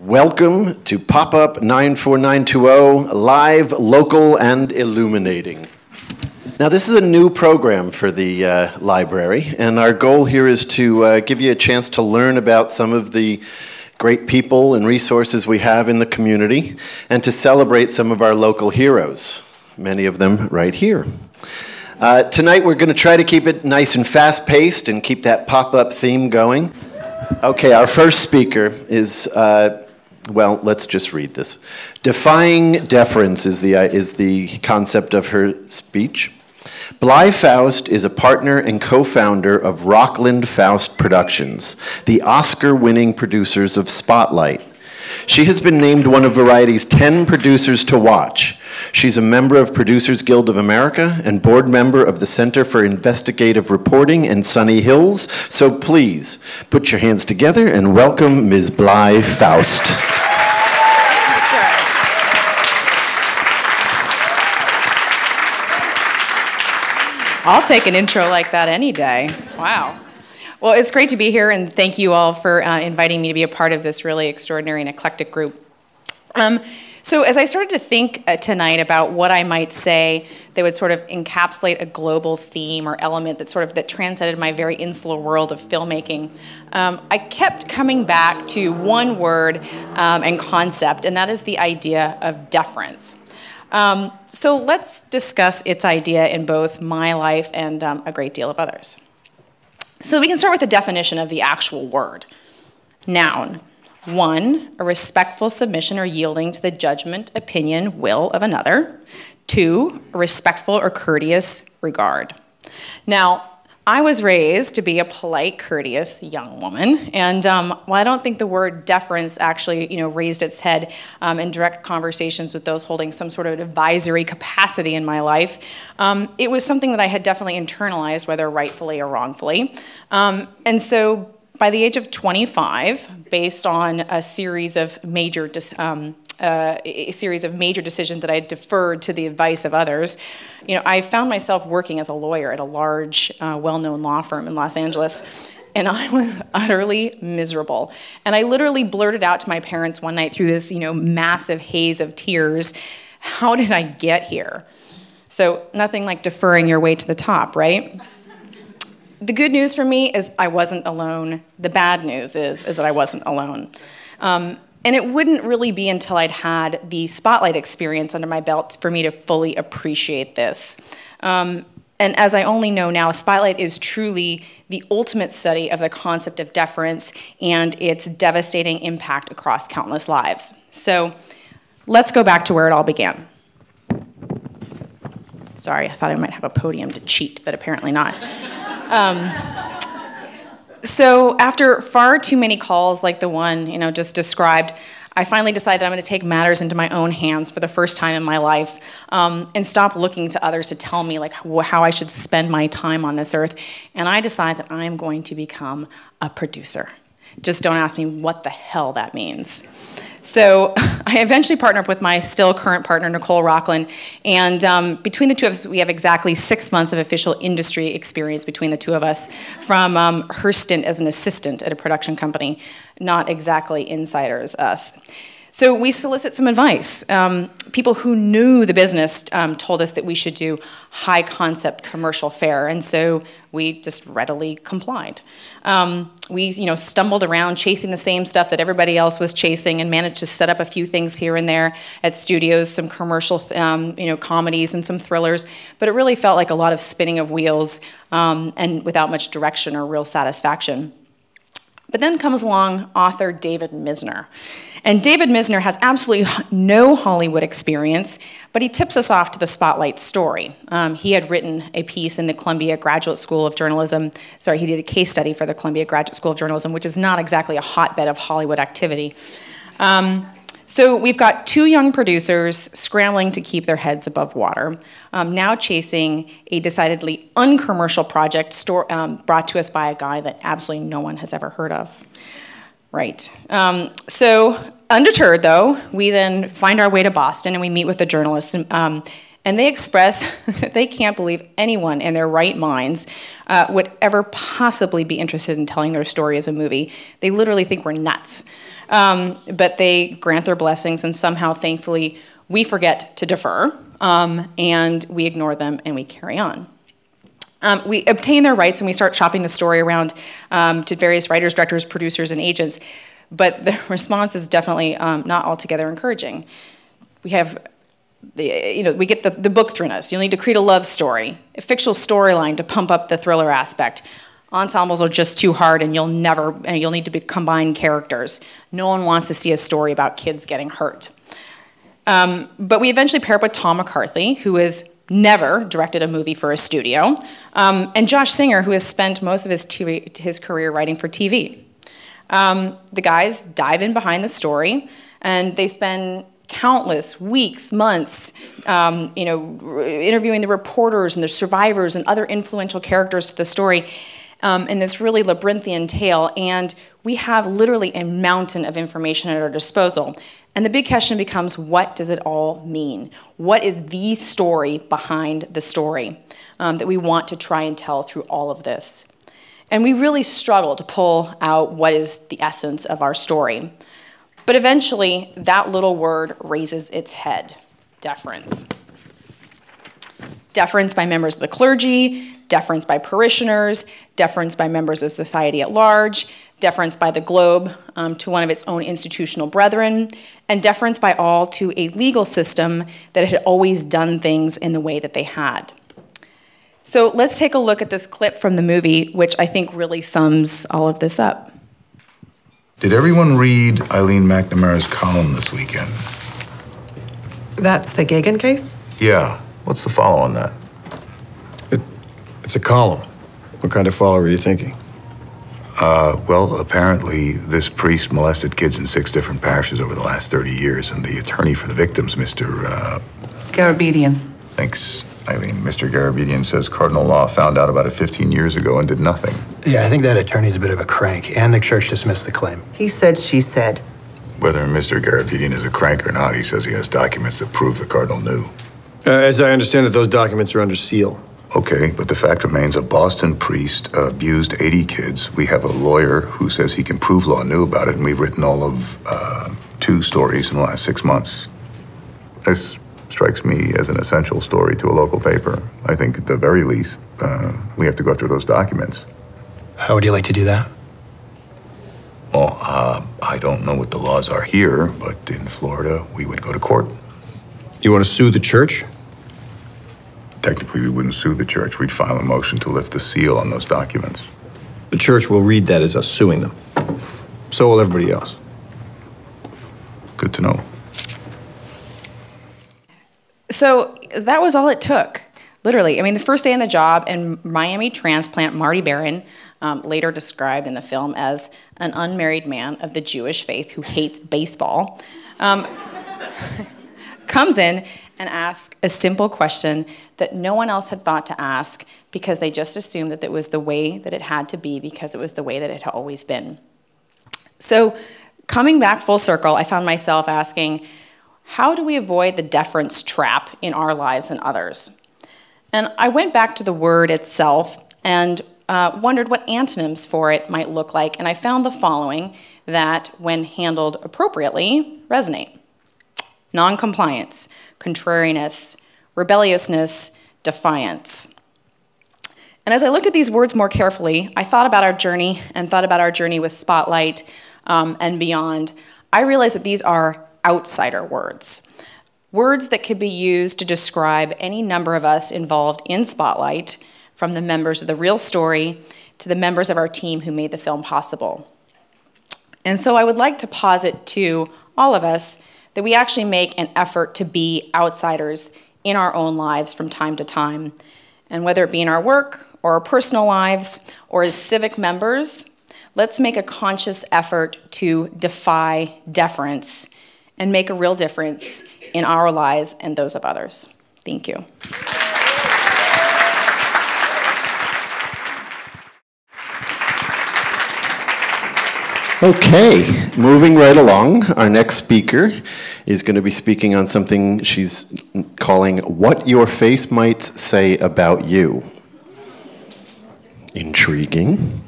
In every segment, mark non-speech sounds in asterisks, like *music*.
Welcome to Pop Up 94920, live, local, and illuminating. Now, this is a new program for the uh, library, and our goal here is to uh, give you a chance to learn about some of the great people and resources we have in the community, and to celebrate some of our local heroes, many of them right here. Uh, tonight, we're going to try to keep it nice and fast paced and keep that pop up theme going. Okay, our first speaker is uh, well, let's just read this. Defying deference is the, uh, is the concept of her speech. Blye Faust is a partner and co founder of Rocklin Faust Productions, the Oscar winning producers of Spotlight. She has been named one of Variety's 10 producers to watch. She's a member of Producers Guild of America and board member of the Center for Investigative Reporting in Sunny Hills. So please put your hands together and welcome Ms. Blye Faust. I'll take an intro like that any day. Wow. Well, it's great to be here, and thank you all for uh, inviting me to be a part of this really extraordinary and eclectic group. Um, so, as I started to think uh, tonight about what I might say that would sort of encapsulate a global theme or element that sort of that transcended my very insular world of filmmaking, um, I kept coming back to one word um, and concept, and that is the idea of deference. Um, so let's discuss its idea in both my life and um, a great deal of others. So we can start with the definition of the actual word. Noun. One, a respectful submission or yielding to the judgment, opinion, will of another. Two, respectful or courteous regard. Now, I was raised to be a polite, courteous young woman, and um, while I don't think the word deference actually, you know, raised its head um, in direct conversations with those holding some sort of advisory capacity in my life, um, it was something that I had definitely internalized, whether rightfully or wrongfully. Um, and so, by the age of 25, based on a series of major, um, uh, a series of major decisions that I deferred to the advice of others you know, I found myself working as a lawyer at a large, uh, well-known law firm in Los Angeles, and I was *laughs* utterly miserable. And I literally blurted out to my parents one night through this, you know, massive haze of tears, "How did I get here?" So nothing like deferring your way to the top, right? The good news for me is I wasn't alone. The bad news is is that I wasn't alone. Um, and it wouldn't really be until I'd had the spotlight experience under my belt for me to fully appreciate this. Um, and as I only know now, Spotlight is truly the ultimate study of the concept of deference and its devastating impact across countless lives. So let's go back to where it all began. Sorry, I thought I might have a podium to cheat, but apparently not. Um, so after far too many calls like the one you know just described, I finally decided that I'm going to take matters into my own hands for the first time in my life um, and stop looking to others to tell me like how I should spend my time on this earth. And I decide that I'm going to become a producer. Just don't ask me what the hell that means. So *laughs* I eventually partnered up with my still current partner, Nicole Rocklin, and um, between the two of us, we have exactly six months of official industry experience between the two of us from um, her stint as an assistant at a production company, not exactly insiders us. So we solicit some advice. Um, people who knew the business um, told us that we should do high concept commercial fare, and so we just readily complied. Um, we you know, stumbled around chasing the same stuff that everybody else was chasing and managed to set up a few things here and there at studios, some commercial um, you know, comedies and some thrillers, but it really felt like a lot of spinning of wheels um, and without much direction or real satisfaction. But then comes along author David Misner. And David Misner has absolutely no Hollywood experience, but he tips us off to the Spotlight story. Um, he had written a piece in the Columbia Graduate School of Journalism. Sorry, he did a case study for the Columbia Graduate School of Journalism, which is not exactly a hotbed of Hollywood activity. Um, so we've got two young producers scrambling to keep their heads above water, um, now chasing a decidedly uncommercial project um, brought to us by a guy that absolutely no one has ever heard of. Right. Um, so undeterred, though, we then find our way to Boston and we meet with the journalists. Um, and they express that *laughs* they can't believe anyone in their right minds uh, would ever possibly be interested in telling their story as a movie. They literally think we're nuts. um, but they grant their blessings, and somehow, thankfully, we forget to defer, um, and we ignore them, and we carry on. Um, we obtain their rights, and we start shopping the story around um, to various writers, directors, producers, and agents, but the *laughs* response is definitely um, not altogether encouraging. We have the, you know, we get the, the book through us. You'll need to create a love story, a fictional storyline to pump up the thriller aspect. Ensembles are just too hard, and you'll never, and you'll need to be, combine characters. No one wants to see a story about kids getting hurt. Um, but we eventually pair up with Tom McCarthy, who has never directed a movie for a studio, um, and Josh Singer, who has spent most of his, TV, his career writing for TV. Um, the guys dive in behind the story, and they spend countless weeks, months, um, you know, interviewing the reporters and the survivors and other influential characters to the story um, in this really labyrinthian tale. And we have literally a mountain of information at our disposal. And the big question becomes what does it all mean? What is the story behind the story um, that we want to try and tell through all of this? And we really struggle to pull out what is the essence of our story. But eventually, that little word raises its head deference. Deference by members of the clergy, deference by parishioners, deference by members of society at large, deference by the globe um, to one of its own institutional brethren, and deference by all to a legal system that had always done things in the way that they had. So let's take a look at this clip from the movie, which I think really sums all of this up. Did everyone read Eileen McNamara's column this weekend? That's the Geoghan case? Yeah. What's the follow on that? It, it's a column. What kind of follow are you thinking? Uh, well, apparently, this priest molested kids in six different parishes over the last 30 years, and the attorney for the victims, Mr. Uh, Garabedian. Thanks, Eileen. Mr. Garabedian says Cardinal Law found out about it 15 years ago and did nothing. Yeah, I think that attorney's a bit of a crank, and the church dismissed the claim. He said, she said. Whether Mr. Garabedian is a crank or not, he says he has documents that prove the Cardinal knew. Uh, as I understand it, those documents are under seal. Okay, but the fact remains a Boston priest abused 80 kids. We have a lawyer who says he can prove Law knew about it, and we've written all of uh, two stories in the last six months. This strikes me as an essential story to a local paper. I think at the very least, uh, we have to go after those documents. How would you like to do that? Well, uh, I don't know what the laws are here, but in Florida, we would go to court. You want to sue the church? Technically, we wouldn't sue the church. We'd file a motion to lift the seal on those documents. The church will read that as us suing them. So will everybody else. Good to know. So that was all it took, literally. I mean, the first day on the job, and Miami transplant Marty Baron, um, later described in the film as an unmarried man of the Jewish faith who hates baseball, um, *laughs* comes in and asks a simple question that no one else had thought to ask because they just assumed that it was the way that it had to be because it was the way that it had always been. So, coming back full circle, I found myself asking, how do we avoid the deference trap in our lives and others? And I went back to the word itself and uh, wondered what antonyms for it might look like, and I found the following that, when handled appropriately, resonate noncompliance, contrariness, rebelliousness, defiance. And as I looked at these words more carefully, I thought about our journey and thought about our journey with Spotlight um, and beyond. I realized that these are outsider words. Words that could be used to describe any number of us involved in Spotlight, from the members of the real story to the members of our team who made the film possible. And so I would like to posit to all of us that we actually make an effort to be outsiders in our own lives from time to time. And whether it be in our work or our personal lives or as civic members, let's make a conscious effort to defy deference and make a real difference in our lives and those of others. Thank you. Okay, moving right along, our next speaker is going to be speaking on something she's calling What Your Face Might Say About You. Intriguing.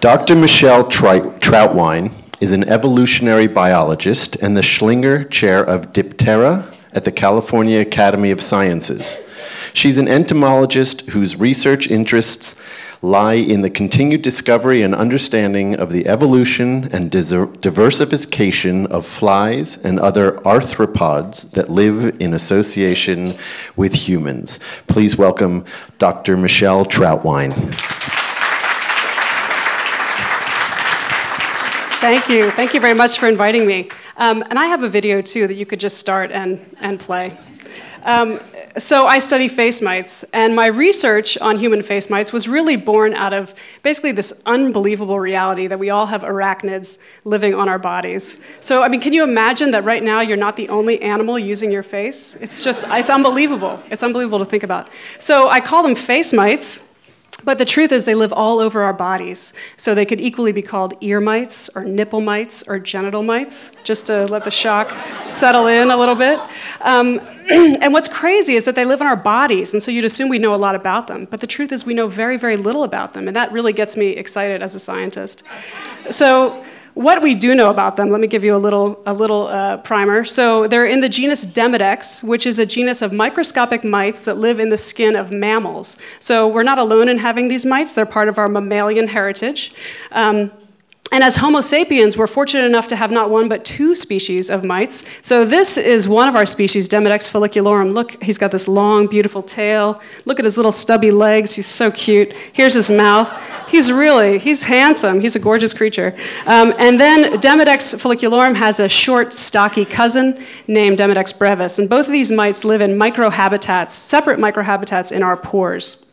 Dr. Michelle Trautwein is an evolutionary biologist and the Schlinger Chair of Diptera at the California Academy of Sciences. She's an entomologist whose research interests lie in the continued discovery and understanding of the evolution and diversification of flies and other arthropods that live in association with humans. Please welcome Dr. Michelle Trautwein. Thank you. Thank you very much for inviting me. Um, and I have a video too that you could just start and, and play. Um, so I study face mites, and my research on human face mites was really born out of basically this unbelievable reality that we all have arachnids living on our bodies. So, I mean, can you imagine that right now you're not the only animal using your face? It's just, it's unbelievable. It's unbelievable to think about. So I call them face mites but the truth is, they live all over our bodies. So they could equally be called ear mites or nipple mites or genital mites, just to let the shock settle in a little bit. Um, *clears throat* and what's crazy is that they live in our bodies, and so you'd assume we know a lot about them. But the truth is, we know very, very little about them, and that really gets me excited as a scientist. So what we do know about them, let me give you a little, a little uh, primer. So they're in the genus Demodex, which is a genus of microscopic mites that live in the skin of mammals. So we're not alone in having these mites, they're part of our mammalian heritage. Um, and as Homo sapiens, we're fortunate enough to have not one but two species of mites. So this is one of our species, Demodex folliculorum. Look, he's got this long, beautiful tail. Look at his little stubby legs. He's so cute. Here's his mouth. He's really, he's handsome. He's a gorgeous creature. Um, and then Demodex folliculorum has a short, stocky cousin named Demodex brevis. And both of these mites live in microhabitats, separate microhabitats in our pores.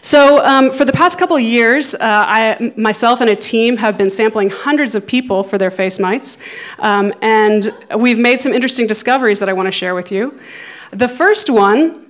So um, for the past couple years, uh, I, myself and a team have been sampling hundreds of people for their face mites, um, and we've made some interesting discoveries that I want to share with you. The first one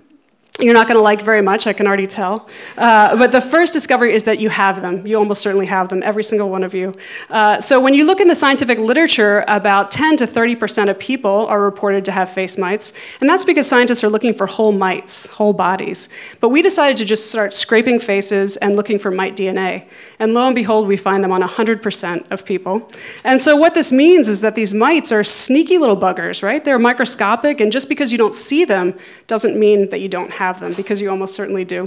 you're not going to like very much, I can already tell. Uh, but the first discovery is that you have them. You almost certainly have them, every single one of you. Uh, so when you look in the scientific literature, about 10 to 30% of people are reported to have face mites. And that's because scientists are looking for whole mites, whole bodies. But we decided to just start scraping faces and looking for mite DNA. And lo and behold, we find them on 100% of people. And so what this means is that these mites are sneaky little buggers, right? They're microscopic, and just because you don't see them doesn't mean that you don't have have them because you almost certainly do.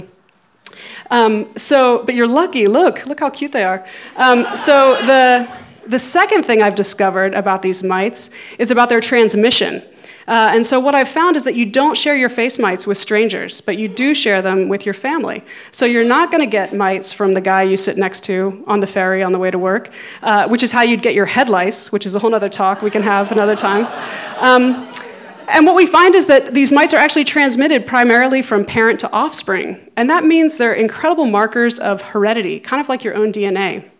Um, so, but you're lucky. Look, look how cute they are. Um, so the the second thing I've discovered about these mites is about their transmission. Uh, and so what I've found is that you don't share your face mites with strangers, but you do share them with your family. So you're not going to get mites from the guy you sit next to on the ferry on the way to work, uh, which is how you'd get your head lice, which is a whole other talk we can have another time. Um, and what we find is that these mites are actually transmitted primarily from parent to offspring. And that means they're incredible markers of heredity, kind of like your own DNA.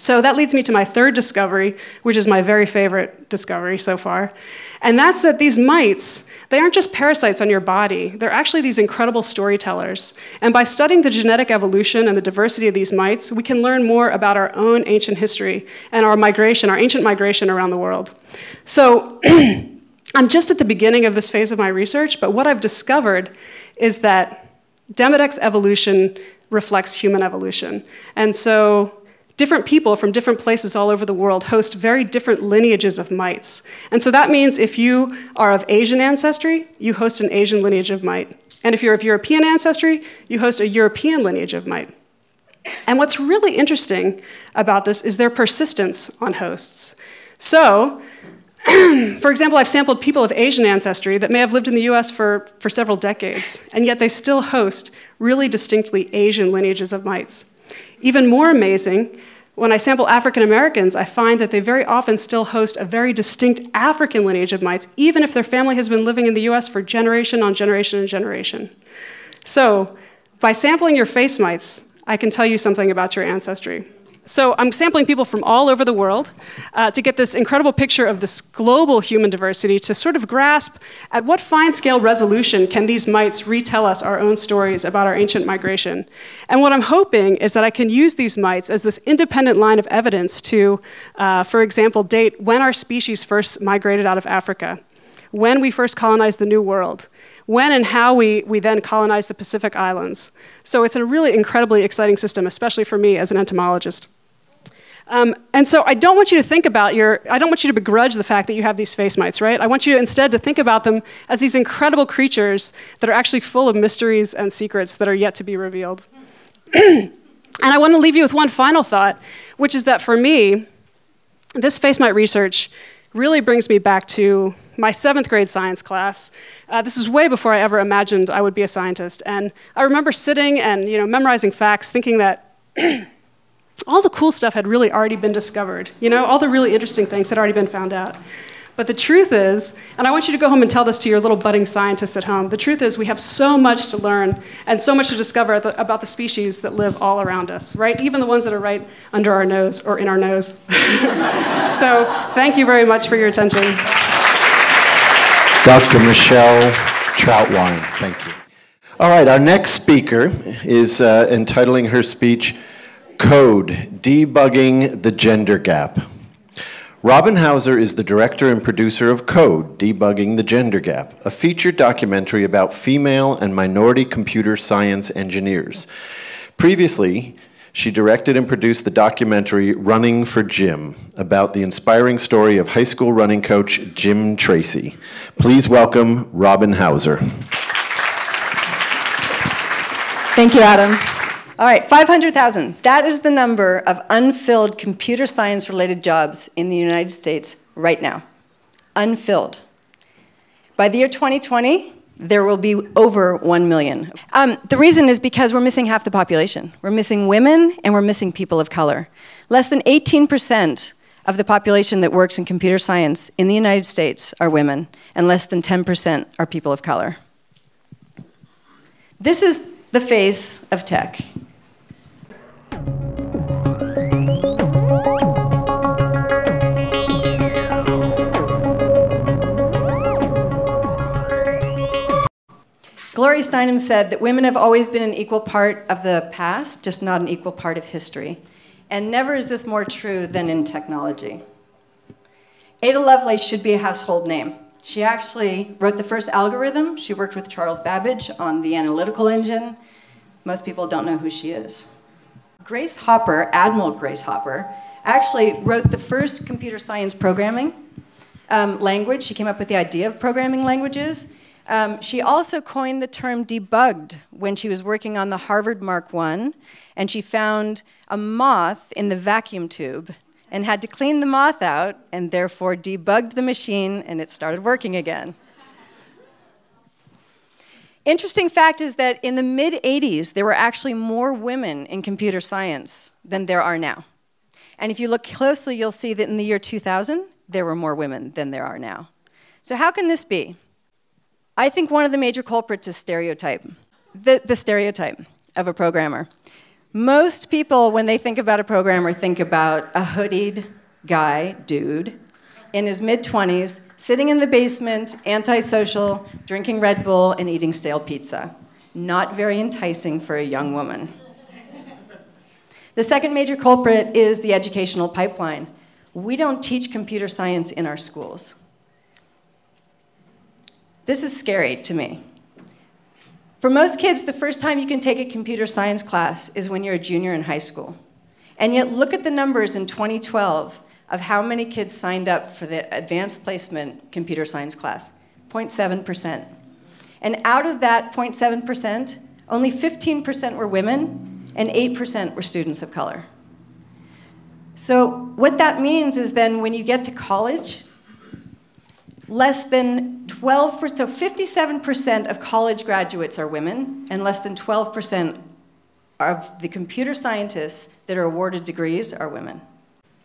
So that leads me to my third discovery, which is my very favorite discovery so far. And that's that these mites, they aren't just parasites on your body, they're actually these incredible storytellers. And by studying the genetic evolution and the diversity of these mites, we can learn more about our own ancient history and our migration, our ancient migration around the world. So *clears throat* I'm just at the beginning of this phase of my research, but what I've discovered is that Demodex evolution reflects human evolution. And so different people from different places all over the world host very different lineages of mites. And so that means if you are of Asian ancestry, you host an Asian lineage of mite. And if you're of European ancestry, you host a European lineage of mite. And what's really interesting about this is their persistence on hosts. So, *clears throat* for example, I've sampled people of Asian ancestry that may have lived in the US for, for several decades, and yet they still host really distinctly Asian lineages of mites. Even more amazing, when I sample African Americans, I find that they very often still host a very distinct African lineage of mites, even if their family has been living in the US for generation on generation and generation. So, by sampling your face mites, I can tell you something about your ancestry. So I'm sampling people from all over the world uh, to get this incredible picture of this global human diversity to sort of grasp at what fine scale resolution can these mites retell us our own stories about our ancient migration. And what I'm hoping is that I can use these mites as this independent line of evidence to, uh, for example, date when our species first migrated out of Africa, when we first colonized the New World, when and how we, we then colonized the Pacific Islands. So it's a really incredibly exciting system, especially for me as an entomologist. Um, and so I don't want you to think about your, I don't want you to begrudge the fact that you have these face mites, right? I want you instead to think about them as these incredible creatures that are actually full of mysteries and secrets that are yet to be revealed. *clears throat* and I want to leave you with one final thought, which is that for me, this face mite research really brings me back to my seventh grade science class. Uh, this is way before I ever imagined I would be a scientist. And I remember sitting and you know, memorizing facts, thinking that *clears throat* all the cool stuff had really already been discovered. You know, all the really interesting things had already been found out. But the truth is, and I want you to go home and tell this to your little budding scientists at home, the truth is we have so much to learn and so much to discover about the species that live all around us, right? Even the ones that are right under our nose or in our nose. *laughs* so thank you very much for your attention. Dr. Michelle Trautwein. thank you. All right, our next speaker is uh, entitling her speech, Code, Debugging the Gender Gap. Robin Hauser is the director and producer of Code, Debugging the Gender Gap, a feature documentary about female and minority computer science engineers. Previously, she directed and produced the documentary Running for Jim, about the inspiring story of high school running coach Jim Tracy. Please welcome Robin Hauser. Thank you, Adam. All right, 500,000. That is the number of unfilled computer science related jobs in the United States right now. Unfilled. By the year 2020, there will be over 1 million. Um, the reason is because we're missing half the population. We're missing women and we're missing people of color. Less than 18% of the population that works in computer science in the United States are women, and less than 10% are people of color. This is the face of tech. Gloria Steinem said that women have always been an equal part of the past, just not an equal part of history. And never is this more true than in technology. Ada Lovelace should be a household name. She actually wrote the first algorithm. She worked with Charles Babbage on the analytical engine. Most people don't know who she is. Grace Hopper, Admiral Grace Hopper, actually wrote the first computer science programming um, language. She came up with the idea of programming languages. Um, she also coined the term debugged when she was working on the Harvard Mark I, and she found a moth in the vacuum tube and had to clean the moth out and therefore debugged the machine and it started working again. Interesting fact is that in the mid 80s, there were actually more women in computer science than there are now. And if you look closely, you'll see that in the year 2000, there were more women than there are now. So, how can this be? I think one of the major culprits is stereotype, the, the stereotype of a programmer. Most people, when they think about a programmer, think about a hoodied guy, dude, in his mid 20s, sitting in the basement, antisocial, drinking Red Bull, and eating stale pizza. Not very enticing for a young woman. The second major culprit is the educational pipeline. We don't teach computer science in our schools. This is scary to me. For most kids, the first time you can take a computer science class is when you're a junior in high school. And yet, look at the numbers in 2012 of how many kids signed up for the advanced placement computer science class 0.7%. And out of that 0.7%, only 15% were women and 8% were students of color. So, what that means is then when you get to college, less than 12%, so 57% of college graduates are women, and less than 12% of the computer scientists that are awarded degrees are women.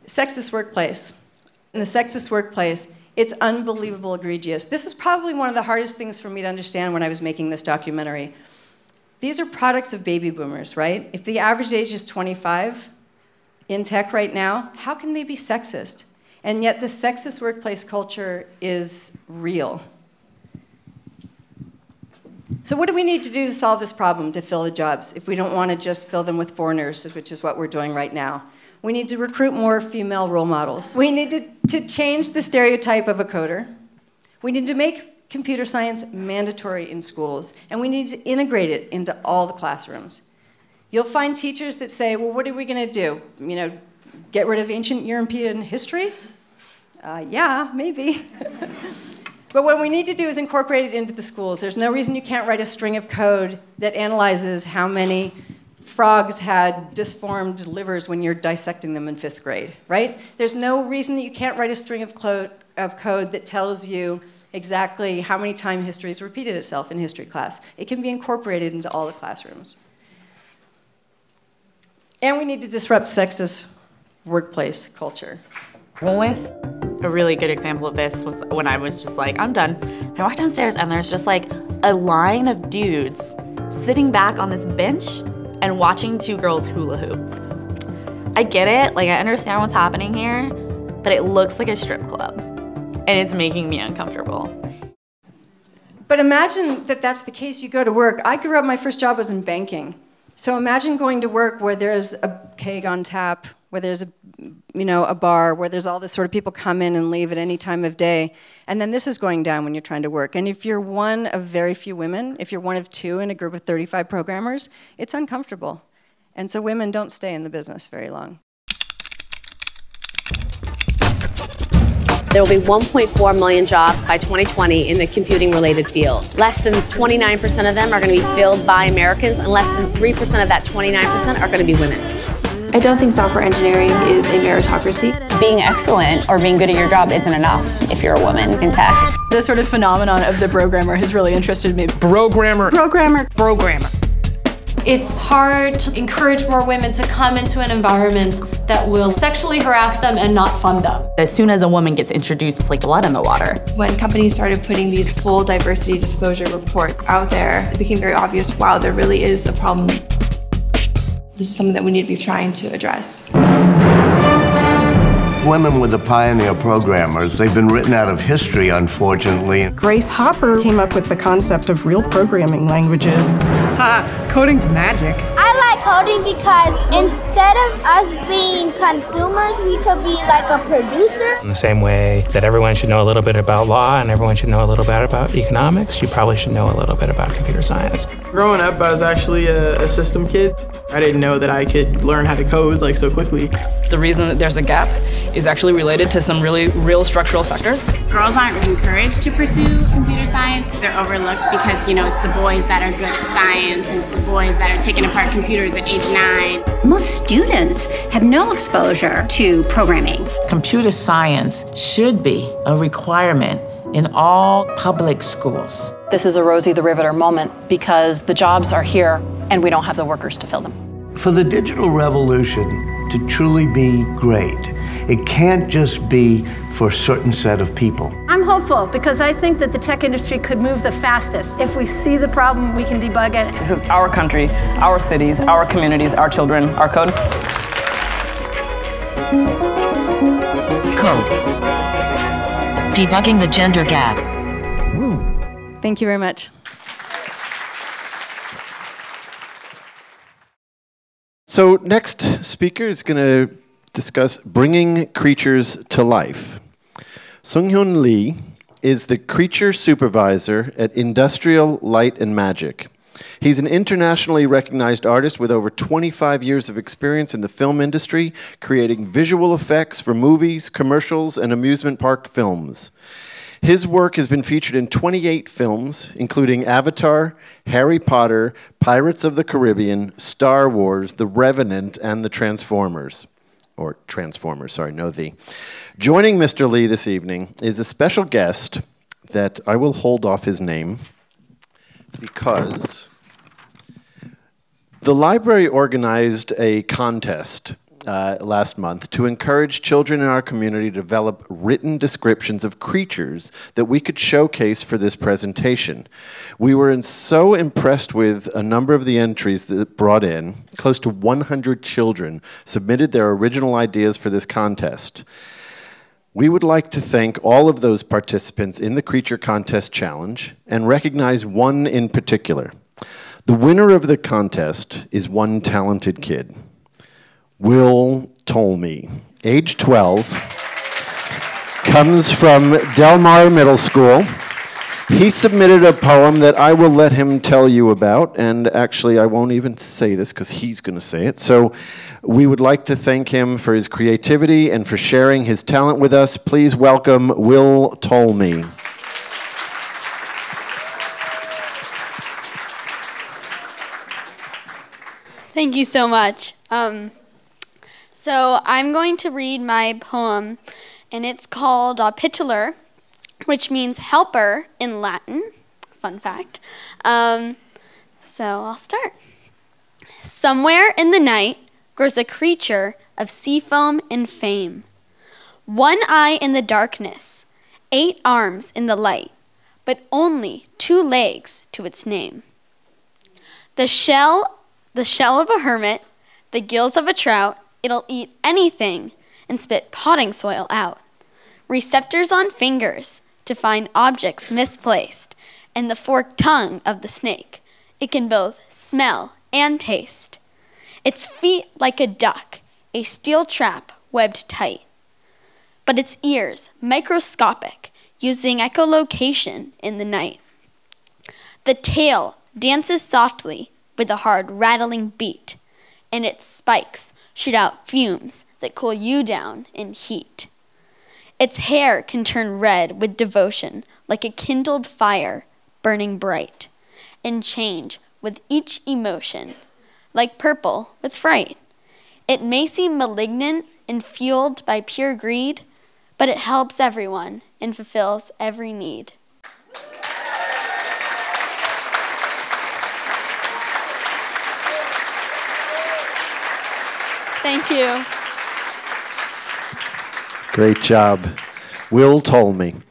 Sexist workplace. In the sexist workplace, it's unbelievable egregious. This is probably one of the hardest things for me to understand when I was making this documentary. These are products of baby boomers, right? If the average age is 25 in tech right now, how can they be sexist? And yet, the sexist workplace culture is real. So, what do we need to do to solve this problem to fill the jobs if we don't want to just fill them with foreigners, which is what we're doing right now? We need to recruit more female role models. We need to, to change the stereotype of a coder. We need to make computer science mandatory in schools, and we need to integrate it into all the classrooms. You'll find teachers that say, well, what are we going to do? You know, Get rid of ancient European history? Uh, yeah, maybe. *laughs* but what we need to do is incorporate it into the schools. There's no reason you can't write a string of code that analyzes how many frogs had disformed livers when you're dissecting them in fifth grade, right? There's no reason that you can't write a string of, of code that tells you exactly how many times history has repeated itself in history class. It can be incorporated into all the classrooms. And we need to disrupt sexist workplace culture. With a really good example of this was when I was just like, I'm done. I walked downstairs and there's just like a line of dudes sitting back on this bench and watching two girls hula hoop. I get it, like I understand what's happening here, but it looks like a strip club and it's making me uncomfortable. But imagine that that's the case. You go to work. I grew up, my first job was in banking. So imagine going to work where there's a keg on tap, where there's a, you know, a bar, where there's all this sort of people come in and leave at any time of day. And then this is going down when you're trying to work. And if you're one of very few women, if you're one of two in a group of 35 programmers, it's uncomfortable. And so women don't stay in the business very long. There will be 1.4 million jobs by 2020 in the computing related fields. Less than 29% of them are going to be filled by Americans, and less than 3% of that 29% are going to be women. I don't think software engineering is a meritocracy. Being excellent or being good at your job isn't enough if you're a woman in tech. The sort of phenomenon of the programmer has really interested me. Programmer. Programmer. Programmer. It's hard to encourage more women to come into an environment that will sexually harass them and not fund them. As soon as a woman gets introduced, it's like blood in the water. When companies started putting these full diversity disclosure reports out there, it became very obvious, wow, there really is a problem. This is something that we need to be trying to address. Women were the pioneer programmers. They've been written out of history, unfortunately. Grace Hopper came up with the concept of real programming languages. Ha, coding's magic. I coding because instead of us being consumers, we could be like a producer. In the same way that everyone should know a little bit about law and everyone should know a little bit about economics, you probably should know a little bit about computer science. Growing up, I was actually a, a system kid. I didn't know that I could learn how to code like so quickly. The reason that there's a gap is actually related to some really real structural factors. Girls aren't encouraged to pursue computer science. They're overlooked because, you know, it's the boys that are good at science and it's the boys that are taking apart computers at age nine. Most students have no exposure to programming. Computer science should be a requirement in all public schools. This is a Rosie the Riveter moment because the jobs are here and we don't have the workers to fill them. For the digital revolution to truly be great, it can't just be for a certain set of people. I'm hopeful because I think that the tech industry could move the fastest. If we see the problem, we can debug it. This is our country, our cities, our communities, our children, our code. Code. Debugging the gender gap. Thank you very much. So, next speaker is going to discuss bringing creatures to life. Sunghyun Lee is the creature supervisor at Industrial Light and Magic. He's an internationally recognized artist with over 25 years of experience in the film industry, creating visual effects for movies, commercials, and amusement park films. His work has been featured in 28 films, including Avatar, Harry Potter, Pirates of the Caribbean, Star Wars, The Revenant, and The Transformers. Or Transformers, sorry, no the. Joining Mr. Lee this evening is a special guest that I will hold off his name because the library organized a contest uh, last month to encourage children in our community to develop written descriptions of creatures that we could showcase for this presentation. We were so impressed with a number of the entries that brought in. Close to 100 children submitted their original ideas for this contest. We would like to thank all of those participants in the Creature Contest Challenge and recognize one in particular. The winner of the contest is one talented kid. Will Tolmie, age 12, comes from Del Mar Middle School. He submitted a poem that I will let him tell you about, and actually, I won't even say this because he's going to say it. So, we would like to thank him for his creativity and for sharing his talent with us. Please welcome Will Tolmie. Thank you so much. Um, so, I'm going to read my poem, and it's called uh, which means helper in Latin. Fun fact. Um, so I'll start. Somewhere in the night grows a creature of sea foam and fame. One eye in the darkness, eight arms in the light, but only two legs to its name. The shell, the shell of a hermit, the gills of a trout, it'll eat anything and spit potting soil out. Receptors on fingers, to find objects misplaced, and the forked tongue of the snake. It can both smell and taste. Its feet like a duck, a steel trap webbed tight. But its ears microscopic, using echolocation in the night. The tail dances softly with a hard rattling beat, and its spikes shoot out fumes that cool you down in heat. Its hair can turn red with devotion, like a kindled fire burning bright, and change with each emotion, like purple with fright. It may seem malignant and fueled by pure greed, but it helps everyone and fulfills every need. Thank you. Great job. Will Tolmie.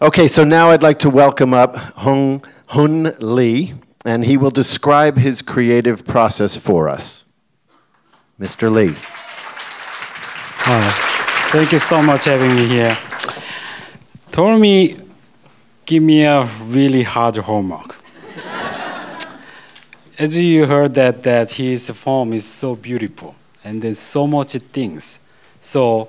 Okay, so now I'd like to welcome up Hung Hun Lee, and he will describe his creative process for us. Mr. Lee. Hi. Thank you so much having me here. Tolmie give me a really hard homework. As you heard that that his form is so beautiful and there's so much things. So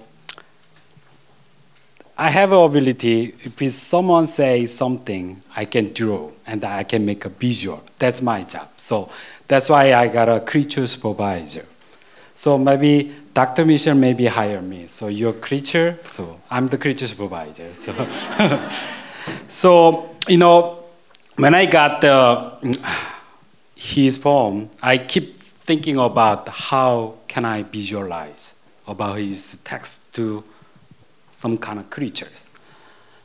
I have an ability, if someone says something, I can draw and I can make a visual. That's my job. So that's why I got a creature supervisor. So maybe Dr. Michelle maybe hire me. So you're creature, so I'm the creature supervisor. So, *laughs* so you know, when I got the, his poem, I keep thinking about how can I visualize about his text to some kind of creatures.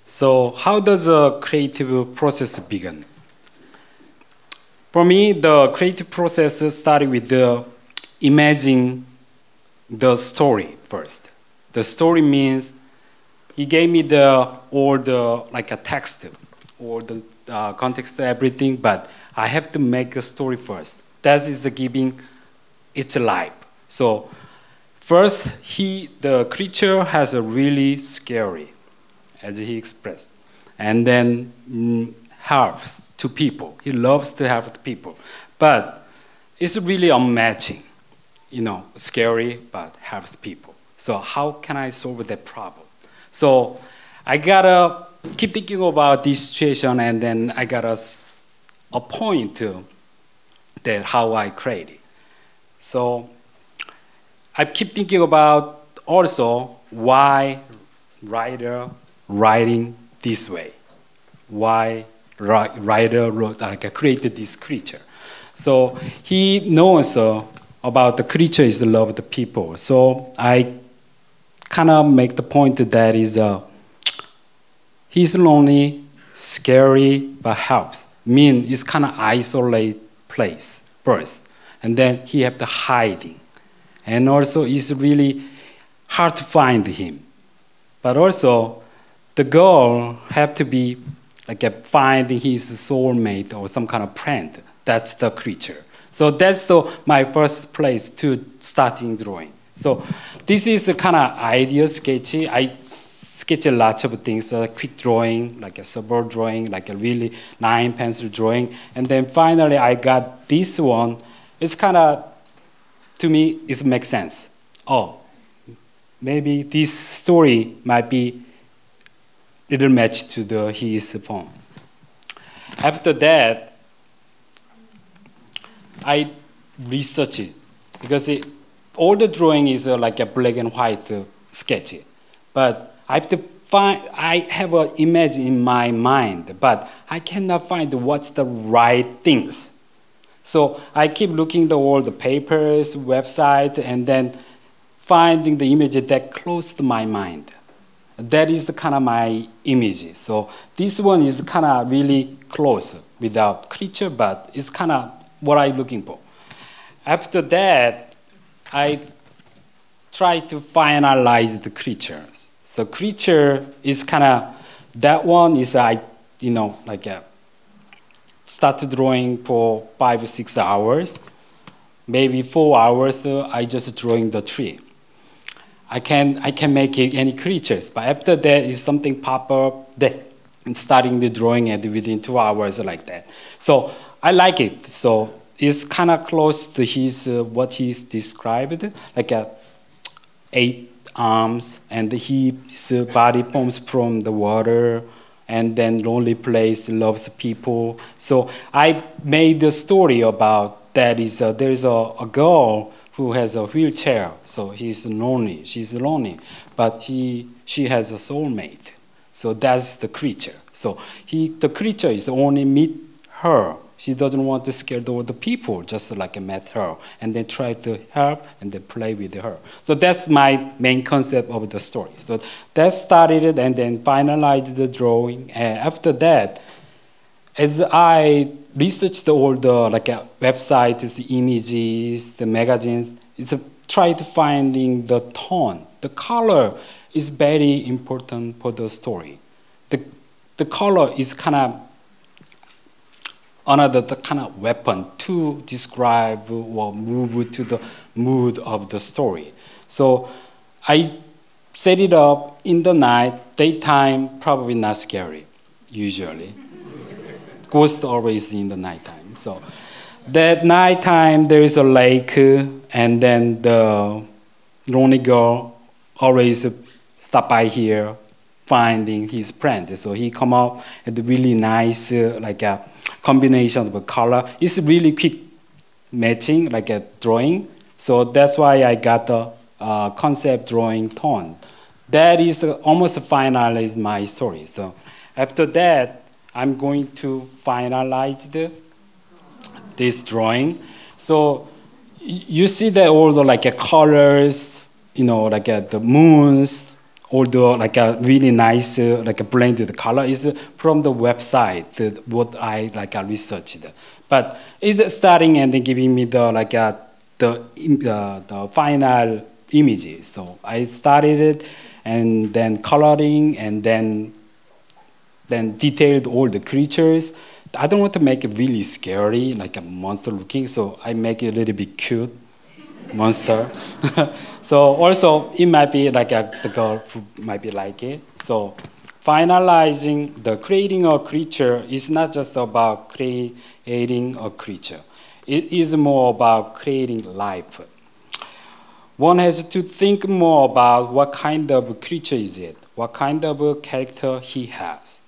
So how does a creative process begin? For me, the creative process started with the imagining the story first. The story means he gave me the all the like a text or the uh, context everything, but I have to make a story first. That is the giving its life. So First, he, the creature has a really scary, as he expressed, and then mm, helps to people. He loves to help people, but it's really unmatching. You know, scary but helps people. So how can I solve that problem? So I gotta keep thinking about this situation, and then I gotta appoint point to that how I create it. So I keep thinking about also why writer writing this way, why writer wrote like created this creature. So he knows uh, about the creature is love of the people. So I kind of make the point that is uh, he's lonely, scary, but helps. Mean it's kind of isolate place first, and then he have the hiding and also it's really hard to find him. But also, the goal have to be like a finding his soulmate or some kind of friend. That's the creature. So that's the, my first place to starting drawing. So this is a kind of idea sketch. I sketch a lot of things, a quick drawing, like a suburb drawing, like a really nine pencil drawing. And then finally I got this one. It's kind of to me, it makes sense. Oh, maybe this story might be little match to the his poem. after that, I research it because it, all the drawing is uh, like a black and white uh, sketch, but I have to find. I have an image in my mind, but I cannot find what's the right things. So I keep looking the all the papers, website, and then finding the image that close to my mind. That is kind of my image. So this one is kind of really close without creature, but it's kind of what I'm looking for. After that, I try to finalize the creatures. So creature is kind of that one is I you know like a started drawing for five six hours. Maybe four hours, uh, I just drawing the tree. I can I can make it any creatures, but after that is something pop up that and starting the drawing it within two hours like that. So I like it. So it's kind of close to his uh, what he's described, like a eight arms, and he his body forms from the water and then lonely place loves people. So I made the story about that is uh, there's a, a girl who has a wheelchair, so he's lonely, she's lonely, but he she has a soulmate. So that's the creature. So he the creature is only meet her. She doesn't want to scare the other people, just like met her, and then try to help and then play with her. So that's my main concept of the story. So that started it and then finalized the drawing. And after that, as I researched all the like uh, websites, images, the magazines, it's a, try to finding the tone. The color is very important for the story. The, the color is kind of another kind of weapon to describe or move to the mood of the story. So I set it up in the night, daytime, probably not scary, usually. *laughs* Ghost always in the nighttime. So that nighttime there is a lake, and then the lonely girl always stop by here, finding his friend. So he come up at a really nice, uh, like a combination of a color. It's really quick matching, like a drawing. So that's why I got the uh, concept drawing tone. That is uh, almost finalized my story. So after that, I'm going to finalize the, this drawing. So you see that all the like colors, you know, like uh, the moons, although like a really nice uh, like a blended color is from the website the, what I like I researched. But it's starting and then giving me the like a, the uh, the final images so I started it and then coloring and then then detailed all the creatures. I don't want to make it really scary like a monster looking so I make it a little bit cute. Monster *laughs* So also it might be like a, the girl who might be like it. So finalizing the creating a creature is not just about creating a creature. It is more about creating life. One has to think more about what kind of creature is it, what kind of character he has,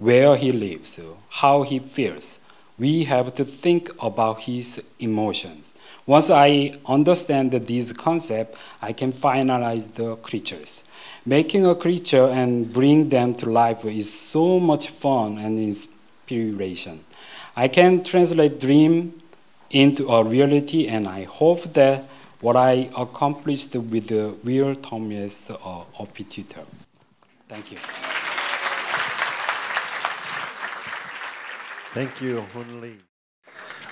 where he lives, how he feels. We have to think about his emotions. Once I understand these concepts, I can finalize the creatures. Making a creature and bring them to life is so much fun and inspiration. I can translate dream into a reality, and I hope that what I accomplished with the real Thomas uh, OP tutor. Thank you. Thank you, Hun Lee.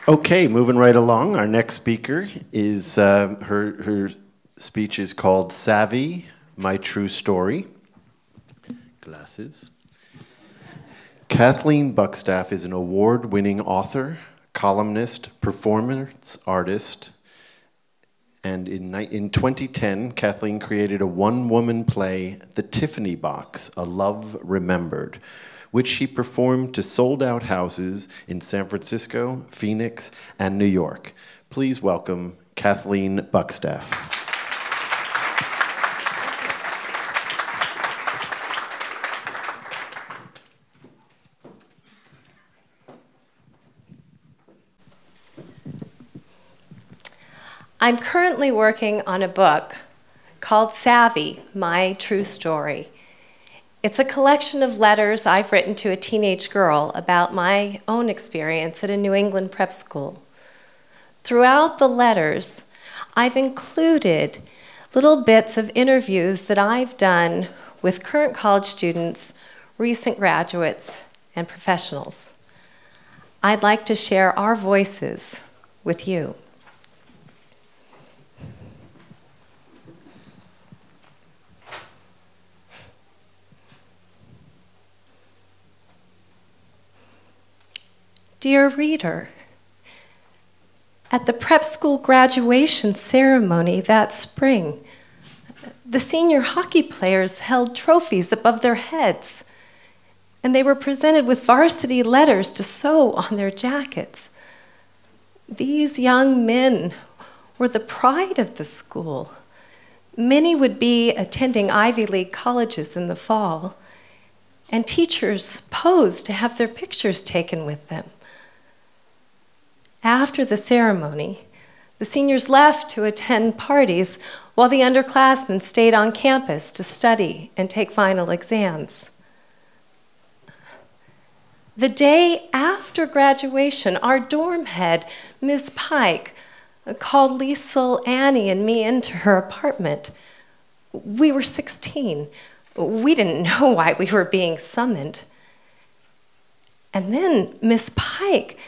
Okay, moving right along. Our next speaker is uh, her her speech is called "Savvy: My True Story." Glasses. Kathleen Buckstaff is an award-winning author, columnist, performance artist, and in, in 2010, Kathleen created a one-woman play, The Tiffany Box: A Love Remembered which she performed to sold out houses in San Francisco, Phoenix, and New York. Please welcome Kathleen Buckstaff. I'm currently working on a book called Savvy My True Story it's a collection of letters I've written to a teenage girl about my own experience at a New England prep school. Throughout the letters, I've included little bits of interviews that I've done with current college students, recent graduates, and professionals. I'd like to share our voices with you. Dear reader, at the prep school graduation ceremony that spring, the senior hockey players held trophies above their heads, and they were presented with varsity letters to sew on their jackets. These young men were the pride of the school. Many would be attending Ivy League colleges in the fall, and teachers posed to have their pictures taken with them. After the ceremony, the seniors left to attend parties while the underclassmen stayed on campus to study and take final exams. The day after graduation, our dorm head, Ms. Pike, called Liesel, Annie, and me into her apartment. We were 16. We didn't know why we were being summoned. And then Miss Pike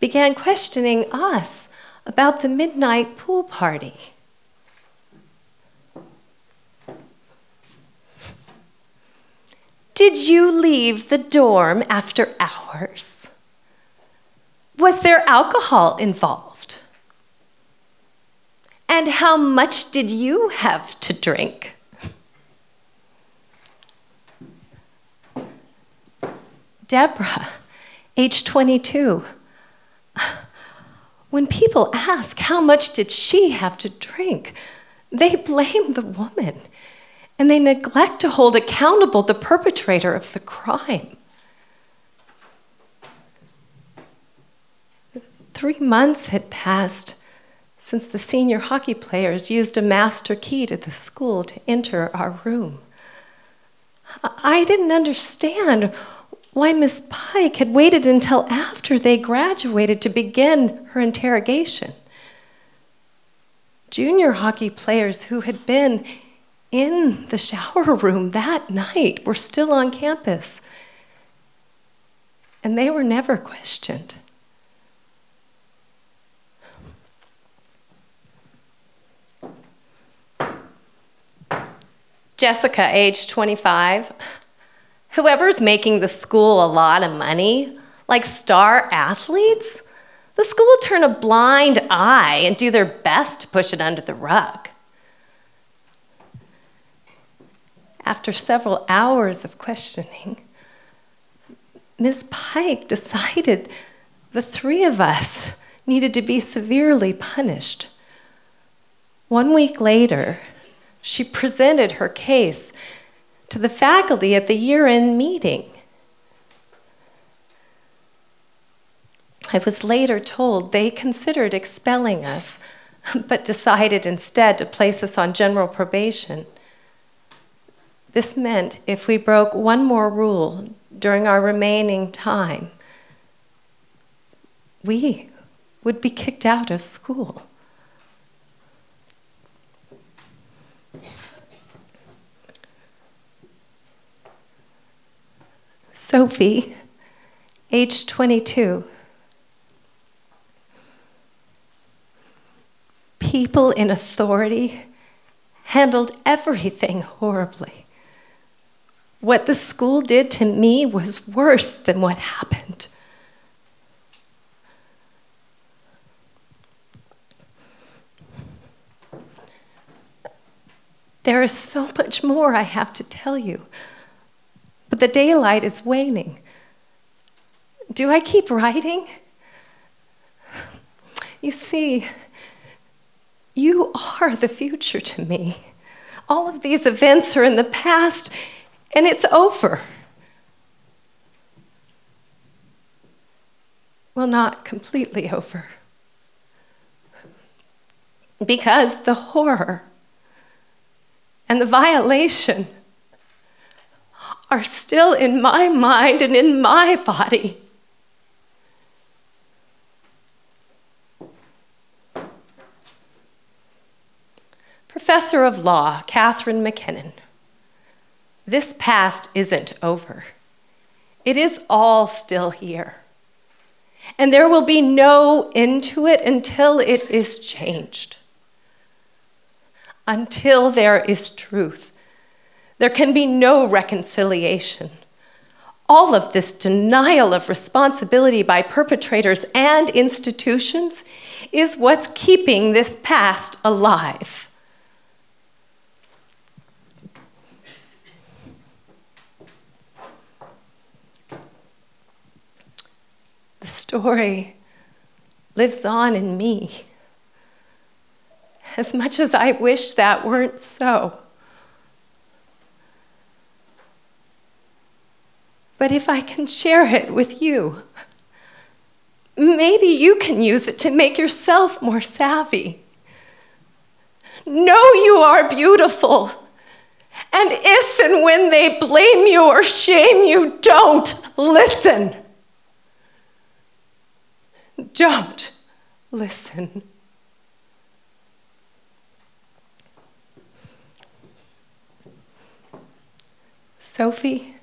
began questioning us about the midnight pool party. Did you leave the dorm after hours? Was there alcohol involved? And how much did you have to drink? Deborah, age 22. When people ask how much did she have to drink, they blame the woman and they neglect to hold accountable the perpetrator of the crime. Three months had passed since the senior hockey players used a master key to the school to enter our room. I didn't understand why Miss Pike had waited until after they graduated to begin her interrogation. Junior hockey players who had been in the shower *laughs* room that night were still on campus, and they were never questioned. Jessica, age 25. Whoever's making the school a lot of money, like star athletes, the school will turn a blind eye and do their best to push it under the rug. After several hours of questioning, Ms. Pike decided the three of us needed to be severely punished. One week later, she presented her case to the faculty at the year end meeting. I was later told they considered expelling us, *laughs* but decided instead to place us on general probation. This meant if we broke one more rule during our remaining time, we would be kicked out of school. Sophie, age 22. People in authority handled everything horribly. What the school did to me was worse than what happened. There is so much more I have to tell you but the daylight is waning. Do I keep writing? You see, you are the future to me. All of these events are in the past, and it's over. Well, not completely over. because the horror and the violation are still in my mind and in my body. Professor of Law, Catharine MacKinnon. This past isn't over. It is all still here. And there will be no end to it until it is changed. Until there is truth, there can be no reconciliation. All of this denial of responsibility by perpetrators and institutions is what's keeping this past alive. The story lives on in me. As much as I wish that weren't so. But if I can share it with you, maybe you can use it to make yourself more savvy. Know you are beautiful. And if and when they blame you or shame you, don't listen. Don't listen. Sophie,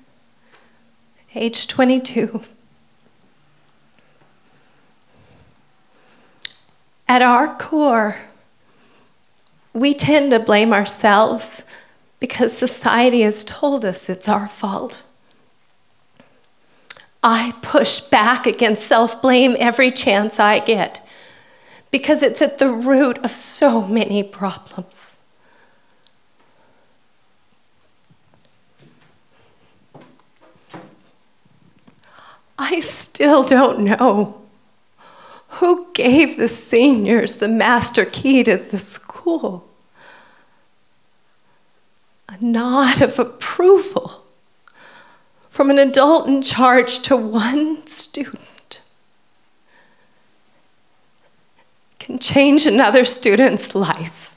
age 22. At our core, we tend to blame ourselves because society has told us it's our fault. I push back against self blame every chance I get because it's at the root of so many problems. I still don't know who gave the seniors the master key to the school. A nod of approval from an adult in charge to one student can change another student's life.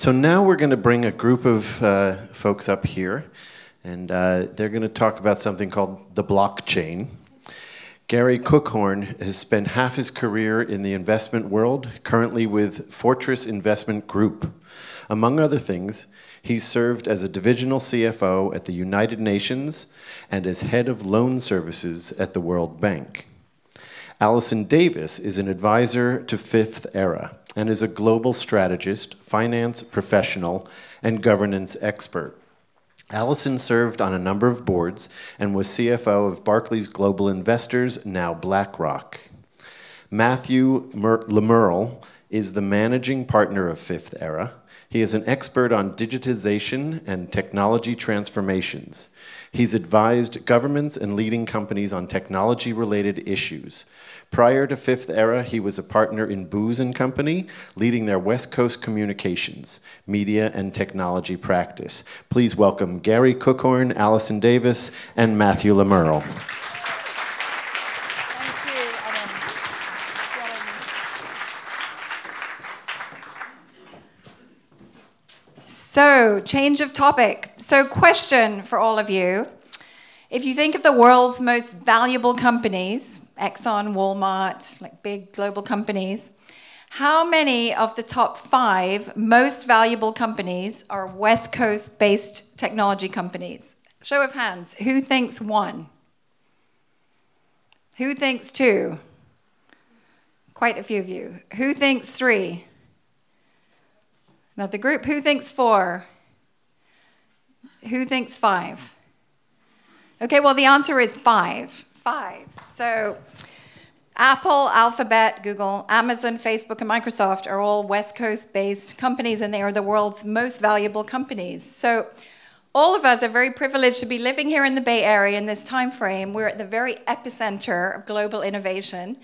So now we're going to bring a group of uh, folks up here, and uh, they're going to talk about something called the blockchain. Gary Cookhorn has spent half his career in the investment world, currently with Fortress Investment Group. Among other things, he's served as a divisional CFO at the United Nations and as head of loan services at the World Bank. Allison Davis is an advisor to Fifth Era and is a global strategist, finance professional, and governance expert. Allison served on a number of boards and was CFO of Barclays Global Investors, now BlackRock. Matthew Le Merle is the managing partner of Fifth Era. He is an expert on digitization and technology transformations. He's advised governments and leading companies on technology related issues. Prior to Fifth Era, he was a partner in Booz and Company, leading their West Coast communications, media, and technology practice. Please welcome Gary Cookhorn, Allison Davis, and Matthew Le Merle. So, change of topic. So, question for all of you. If you think of the world's most valuable companies, Exxon, Walmart, like big global companies, how many of the top five most valuable companies are West Coast based technology companies? Show of hands. Who thinks one? Who thinks two? Quite a few of you. Who thinks three? Another group. Who thinks four? Who thinks five? Okay, well, the answer is five. Five. So, Apple, Alphabet, Google, Amazon, Facebook, and Microsoft are all West Coast based companies, and they are the world's most valuable companies. So, all of us are very privileged to be living here in the Bay Area in this time frame. We're at the very epicenter of global innovation.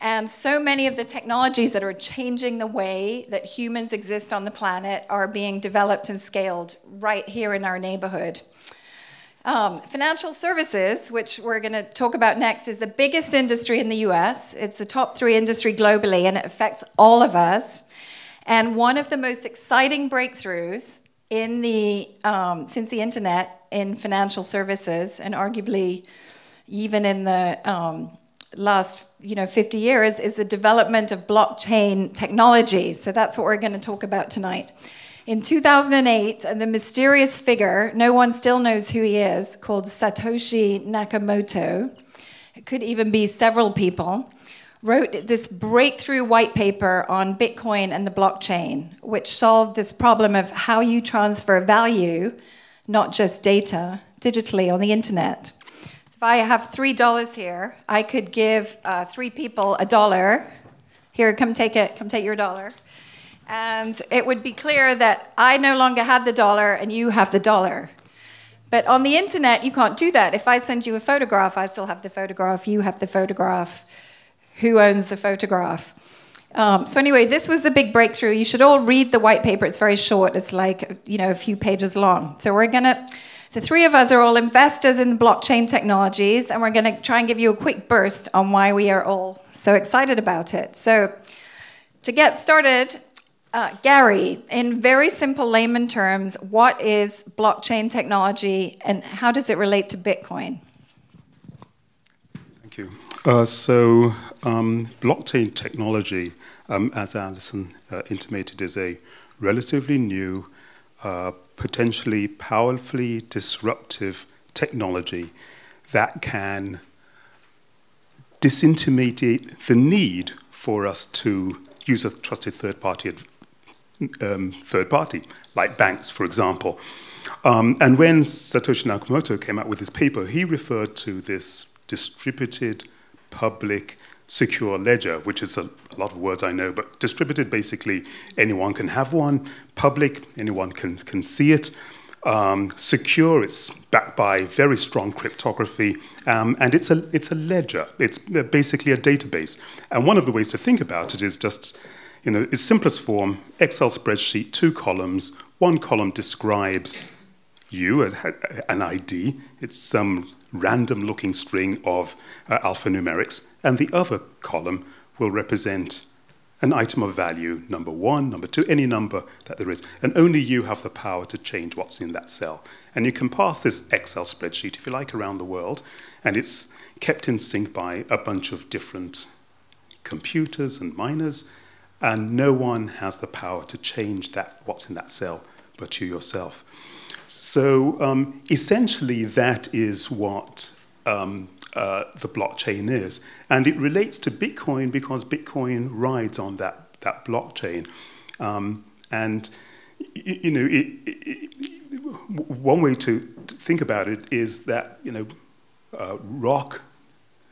And so many of the technologies that are changing the way that humans exist on the planet are being developed and scaled right here in our neighborhood. Um, financial services, which we're going to talk about next, is the biggest industry in the US. It's the top three industry globally, and it affects all of us. And one of the most exciting breakthroughs in the um, since the internet in financial services, and arguably even in the um, last you know 50 years, is the development of blockchain technology. So that's what we're going to talk about tonight. In 2008, the mysterious figure, no one still knows who he is, called Satoshi Nakamoto, it could even be several people, wrote this breakthrough white paper on Bitcoin and the blockchain, which solved this problem of how you transfer value, not just data, digitally on the internet. So if I have $3 here, I could give uh, three people a dollar. Here, come take it, come take your dollar and it would be clear that I no longer had the dollar and you have the dollar. But on the internet, you can't do that. If I send you a photograph, I still have the photograph, you have the photograph. Who owns the photograph? Um, so anyway, this was the big breakthrough. You should all read the white paper. It's very short. It's like you know a few pages long. So we're gonna, the three of us are all investors in blockchain technologies, and we're gonna try and give you a quick burst on why we are all so excited about it. So to get started, uh, Gary, in very simple layman terms, what is blockchain technology and how does it relate to Bitcoin? Thank you. Uh, so, um, blockchain technology, um, as Alison uh, intimated, is a relatively new, uh, potentially powerfully disruptive technology that can disintermediate the need for us to use a trusted third party um, third party, like banks, for example. Um, and when Satoshi Nakamoto came out with his paper, he referred to this distributed public secure ledger, which is a, a, lot of words I know, but distributed basically anyone can have one, public, anyone can, can see it. Um, secure, it's backed by very strong cryptography, um, and it's a, it's a ledger. It's basically a database. And one of the ways to think about it is just know, its simplest form, Excel spreadsheet, two columns. One column describes you as an ID. It's some random looking string of uh, alphanumerics. And the other column will represent an item of value, number one, number two, any number that there is. And only you have the power to change what's in that cell. And you can pass this Excel spreadsheet, if you like, around the world. And it's kept in sync by a bunch of different computers and miners and no one has the power to change that what's in that cell but you yourself. So um, essentially, that is what um, uh, the blockchain is, and it relates to Bitcoin because Bitcoin rides on that that blockchain, um, and you, you know, it, it, one way to, to, think about it is that you know, uh, rock,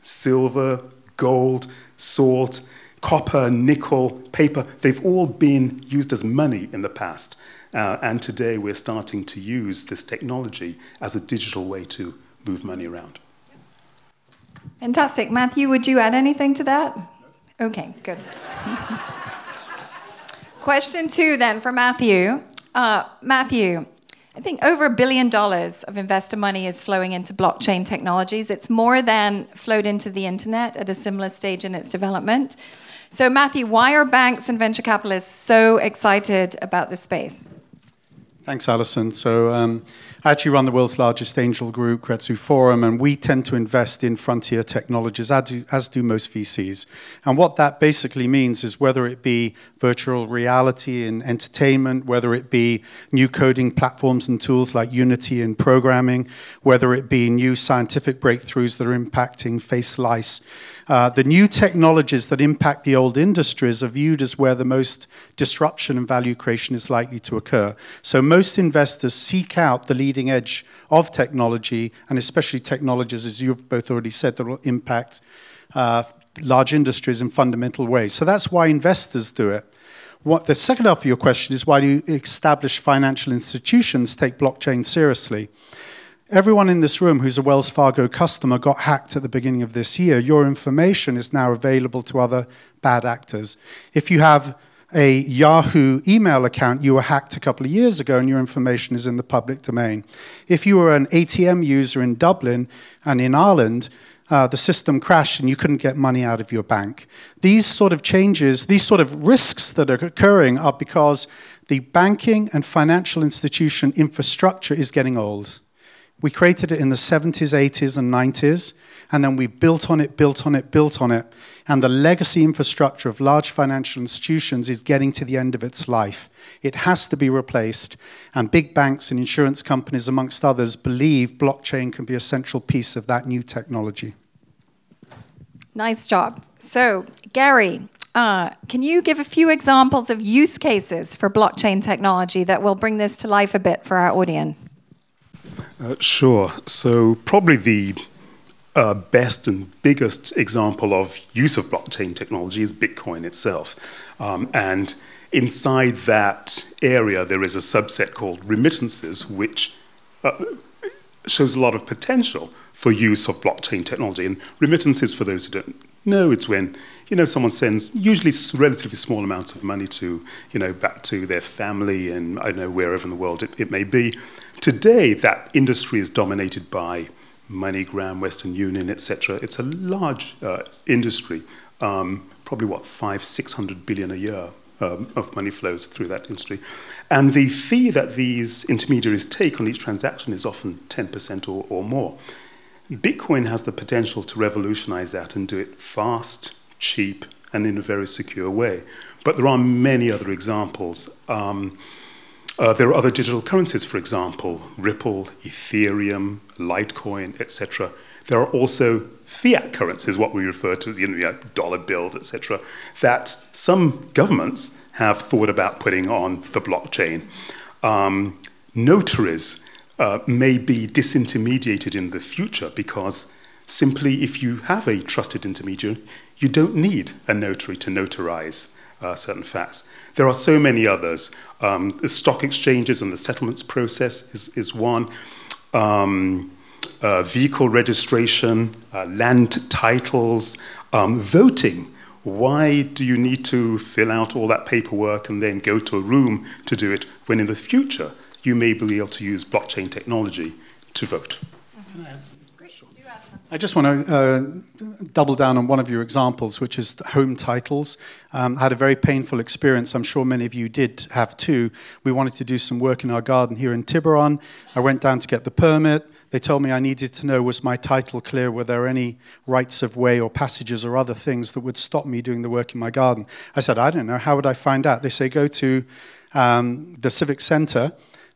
silver, gold, salt copper, nickel, paper, they've all been used as money in the past. Uh, and today we're starting to use this technology as a digital way to move money around. Fantastic. Matthew, would you add anything to that? Okay, good. *laughs* Question two, then, for Matthew. Uh, Matthew, I think over a billion dollars of investor money is flowing into blockchain technologies. It's more than flowed into the internet at a similar stage in its development. So, Matthew, why are banks and venture capitalists so excited about this space? Thanks, Alison. So, um, I actually run the world's largest angel group, Keiretsu Forum, and we tend to invest in frontier technologies, as do, as do most VCs. And what that basically means is whether it be virtual reality and entertainment, whether it be new coding platforms and tools like Unity and programming, whether it be new scientific breakthroughs that are impacting face lice, uh, the new technologies that impact the old industries are viewed as where the most disruption and value creation is likely to occur. So most investors seek out the leading edge of technology, and especially technologies, as you've both already said, that will impact uh, large industries in fundamental ways. So that's why investors do it. What, the second half of your question is why do established financial institutions take blockchain seriously? Everyone in this room who's a Wells Fargo customer got hacked at the beginning of this year. Your information is now available to other bad actors. If you have a Yahoo email account, you were hacked a couple of years ago and your information is in the public domain. If you were an ATM user in Dublin and in Ireland, uh, the system crashed and you couldn't get money out of your bank. These sort of changes, these sort of risks that are occurring are because the banking and financial institution infrastructure is getting old. We created it in the 70s, 80s, and 90s and then we built on it, built on it, built on it. And the legacy infrastructure of large financial institutions is getting to the end of its life. It has to be replaced. And big banks and insurance companies, amongst others, believe blockchain can be a central piece of that new technology. Nice job. So, Gary, uh, can you give a few examples of use cases for blockchain technology that will bring this to life a bit for our audience? Uh, sure. So, probably the uh, best and biggest example of use of blockchain technology is Bitcoin itself. Um, and inside that area, there is a subset called remittances, which uh, shows a lot of potential for use of blockchain technology. And remittances, for those who don't know, it's when you know someone sends usually relatively small amounts of money to you know back to their family and I don't know wherever in the world it, it may be. Today, that industry is dominated by MoneyGram, Western Union, etc. It's a large uh, industry, um, probably what five, six hundred billion a year um, of money flows through that industry, and the fee that these intermediaries take on each transaction is often ten percent or, or more. Bitcoin has the potential to revolutionize that and do it fast, cheap, and in a very secure way. But there are many other examples. Um, uh, there are other digital currencies, for example, Ripple, Ethereum, Litecoin, etc. There are also fiat currencies, what we refer to as you know, dollar bills, etc., that some governments have thought about putting on the blockchain. Um, notaries uh, may be disintermediated in the future because simply if you have a trusted intermediary, you don't need a notary to notarize uh, certain facts. There are so many others. Um, the stock exchanges and the settlements process is, is one. Um, uh, vehicle registration, uh, land titles, um, voting. Why do you need to fill out all that paperwork and then go to a room to do it when in the future you may be able to use blockchain technology to vote? I just want to uh, double down on one of your examples, which is home titles. Um, I had a very painful experience. I'm sure many of you did have too. We wanted to do some work in our garden here in Tiburon. I went down to get the permit. They told me I needed to know was my title clear, were there any rights of way or passages or other things that would stop me doing the work in my garden. I said, I don't know. How would I find out? They say, go to um, the Civic Center,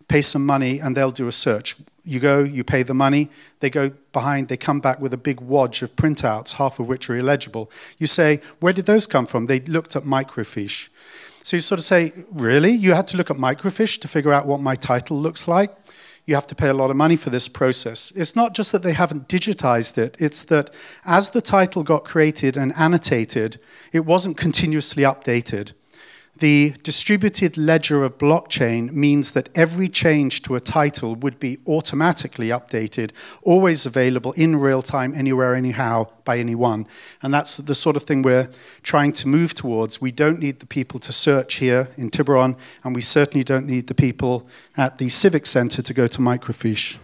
pay some money, and they'll do a search you go, you pay the money, they go behind, they come back with a big wodge of printouts, half of which are illegible. You say, where did those come from? They looked at microfiche. So you sort of say, really? You had to look at microfiche to figure out what my title looks like? You have to pay a lot of money for this process. It's not just that they haven't digitized it, it's that as the title got created and annotated, it wasn't continuously updated. The distributed ledger of blockchain means that every change to a title would be automatically updated, always available in real time, anywhere, anyhow, by anyone. And that's the sort of thing we're trying to move towards. We don't need the people to search here in Tiburon, and we certainly don't need the people at the Civic Center to go to microfiche.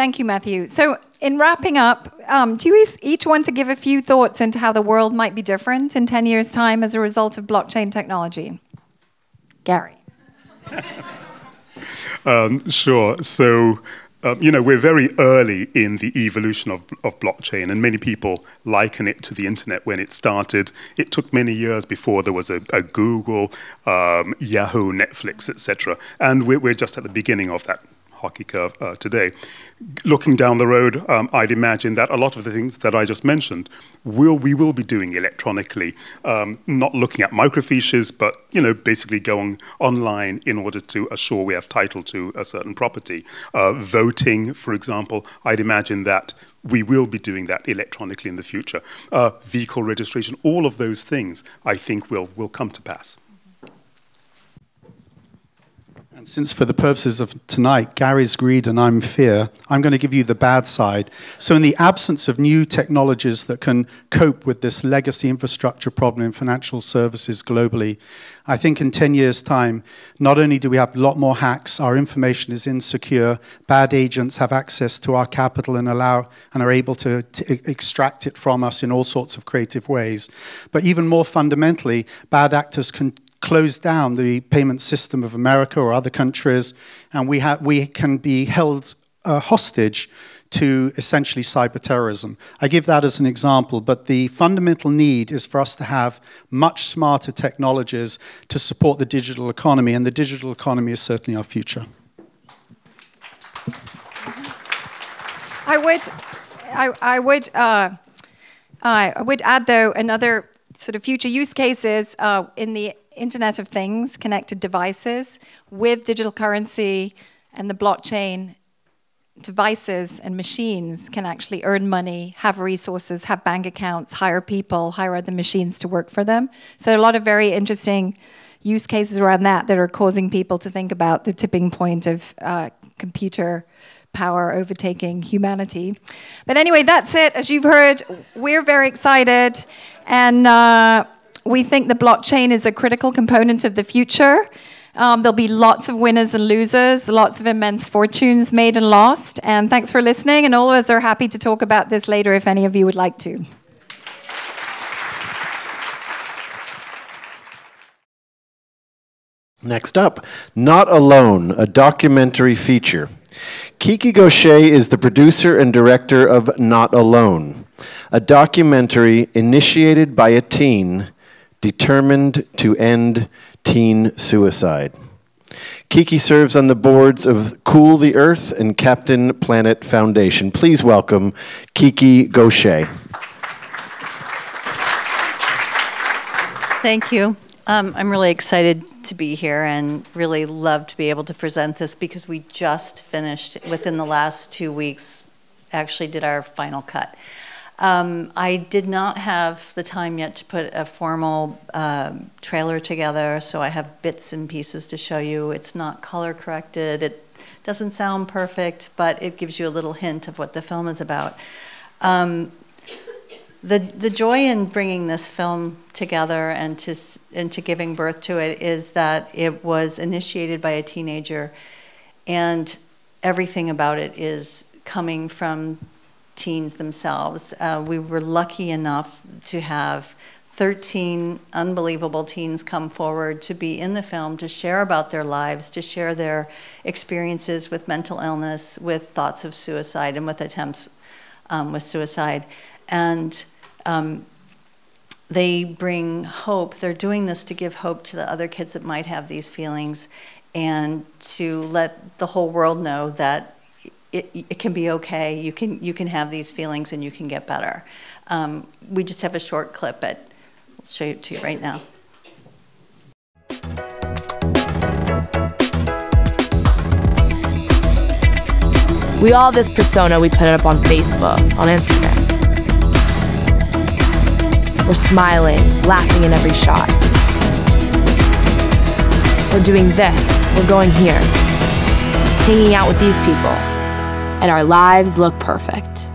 Thank you, Matthew. So, in wrapping up, um, do you each want to give a few thoughts into how the world might be different in 10 years' time as a result of blockchain technology? Gary. *laughs* um, sure. So, um, you know, we're very early in the evolution of, of blockchain, and many people liken it to the internet when it started. It took many years before there was a, a Google, um, Yahoo, Netflix, etc. And we're, we're just at the beginning of that hockey curve uh, today. Looking down the road, um, I'd imagine that a lot of the things that I just mentioned will we will be doing electronically, um, not looking at microfiches, but you know basically going online in order to assure we have title to a certain property. Uh, voting, for example, I'd imagine that we will be doing that electronically in the future. Uh, vehicle registration, all of those things, I think will will come to pass. And since, for the purposes of tonight, Gary's greed and I'm fear, I'm going to give you the bad side. So, in the absence of new technologies that can cope with this legacy infrastructure problem in financial services globally, I think in 10 years' time, not only do we have a lot more hacks, our information is insecure, bad agents have access to our capital and allow and are able to, to extract it from us in all sorts of creative ways, but even more fundamentally, bad actors can close down the payment system of America or other countries, and we, we can be held uh, hostage to essentially cyber terrorism. I give that as an example, but the fundamental need is for us to have much smarter technologies to support the digital economy, and the digital economy is certainly our future. I would, I, I would, uh, I would add though another sort of future use cases uh, in the Internet of Things, connected devices, with digital currency and the blockchain, devices and machines can actually earn money, have resources, have bank accounts, hire people, hire other machines to work for them. So a lot of very interesting use cases around that that are causing people to think about the tipping point of uh, computer power overtaking humanity. But anyway, that's it. As you've heard, we're very excited. And uh, we think the blockchain is a critical component of the future. Um, there'll be lots of winners and losers, lots of immense fortunes made and lost. And thanks for listening. And all of us are happy to talk about this later if any of you would like to. Next up, Not Alone, a documentary feature. Kiki Gaucher is the producer and director of Not Alone, a documentary initiated by a teen determined to end teen suicide. Kiki serves on the boards of Cool the Earth and Captain Planet Foundation. Please welcome Kiki Gaucher. Thank you. Um, I'm really excited to be here and really love to be able to present this because we just finished within the last two weeks, actually did our final cut. Um, I did not have the time yet to put a formal uh, trailer together, so I have bits and pieces to show you. It's not color corrected. It doesn't sound perfect, but it gives you a little hint of what the film is about. Um, the, the joy in bringing this film together and to, and to giving birth to it is that it was initiated by a teenager, and everything about it is coming from teens themselves. Uh, we were lucky enough to have 13 unbelievable teens come forward to be in the film, to share about their lives, to share their experiences with mental illness, with thoughts of suicide, and with attempts um, with suicide. And um, they bring hope. They're doing this to give hope to the other kids that might have these feelings and to let the whole world know that it, it can be okay. You can you can have these feelings and you can get better. Um, we just have a short clip. But I'll show it to you right now. We all have this persona we put it up on Facebook, on Instagram. We're smiling, laughing in every shot. We're doing this, we're going here, hanging out with these people and our lives look perfect.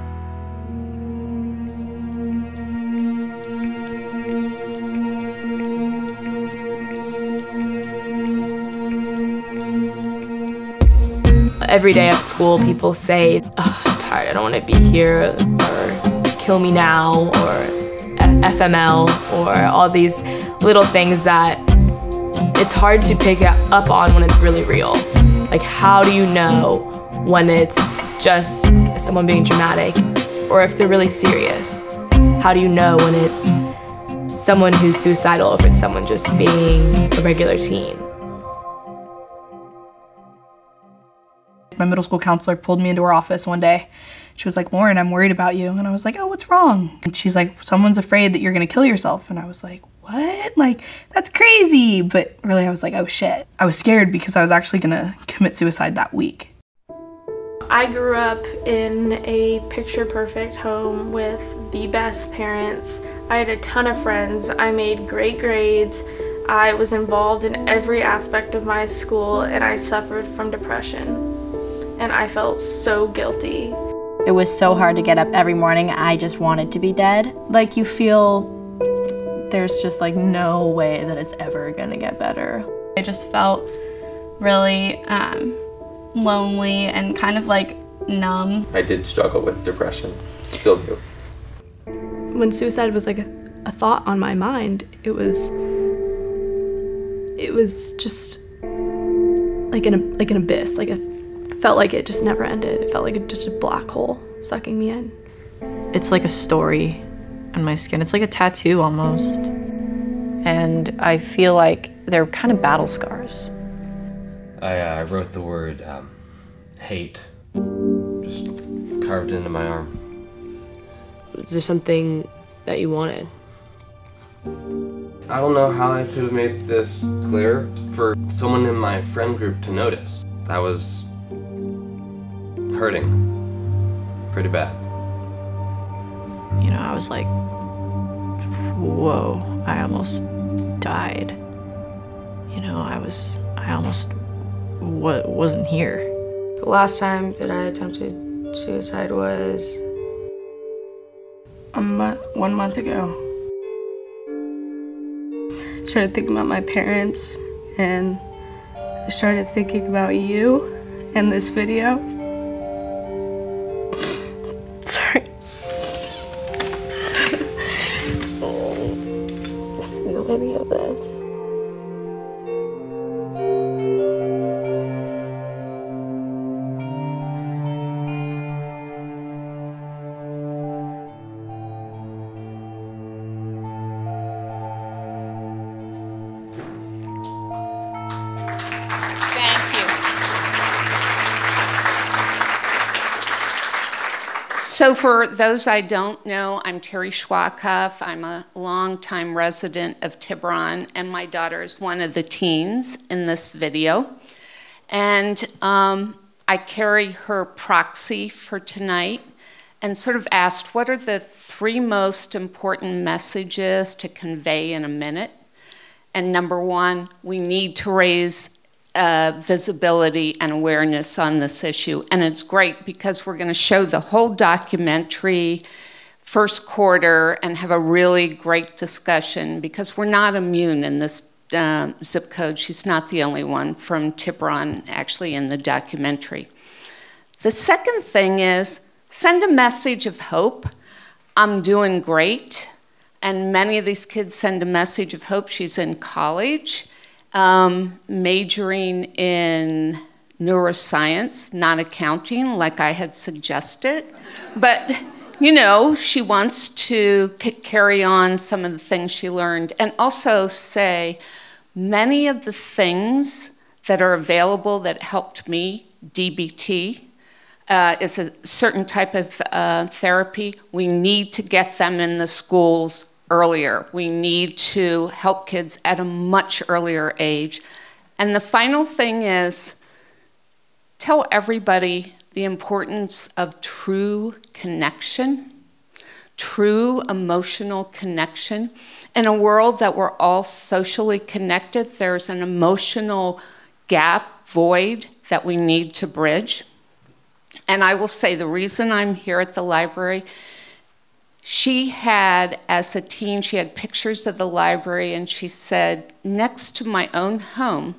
Every day at school, people say, oh, I'm tired, I don't want to be here, or kill me now, or FML, or all these little things that it's hard to pick up on when it's really real. Like, how do you know when it's just someone being dramatic or if they're really serious? How do you know when it's someone who's suicidal if it's someone just being a regular teen? My middle school counselor pulled me into her office one day. She was like, Lauren, I'm worried about you. And I was like, oh, what's wrong? And she's like, someone's afraid that you're to kill yourself. And I was like, what? Like, that's crazy. But really, I was like, oh shit. I was scared because I was actually to commit suicide that week. I grew up in a picture perfect home with the best parents. I had a ton of friends. I made great grades. I was involved in every aspect of my school and I suffered from depression. And I felt so guilty. It was so hard to get up every morning. I just wanted to be dead. Like you feel there's just like no way that it's ever gonna get better. I just felt really um, lonely and kind of like numb. I did struggle with depression, still do. When suicide was like a, a thought on my mind, it was it was just like an like an abyss. Like it felt like it just never ended. It felt like a, just a black hole sucking me in. It's like a story on my skin. It's like a tattoo almost. And I feel like they're kind of battle scars. I uh, wrote the word um, hate just carved into my arm. Is there something that you wanted? I don't know how I could have made this clear for someone in my friend group to notice. I was hurting pretty bad. You know, I was like, whoa, I almost died. You know, I was, I almost wa- wasn't here. The last time that I attempted suicide was A month, one month ago. I started thinking about my parents and I started thinking about you and this video. So, for those I don't know, I'm Terry Schwakoff. I'm a longtime resident of Tiburon, and my daughter is one of the teens in this video. And um, I carry her proxy for tonight and sort of asked what are the three most important messages to convey in a minute? And number one, we need to raise uh, visibility and awareness on this issue. And it's great because we're going to show the whole documentary first quarter and have a really great discussion because we're not immune in this uh, zip code. She's not the only one from Tiburon actually in the documentary. The second thing is send a message of hope. I'm doing great. And many of these kids send a message of hope. She's in college, um, majoring in neuroscience, not accounting, like I had suggested. But, you know, she wants to carry on some of the things she learned and also say many of the things that are available that helped me, DBT, uh, is a certain type of uh, therapy. We need to get them in the schools earlier. We need to help kids at a much earlier age. And the final thing is tell everybody the importance of true connection, true emotional connection. In a world that we're all socially connected, there's an emotional gap, void that we need to bridge. And I will say the reason I'm here at the library, she had, as a teen, she had pictures of the library, and she said, next to my own home,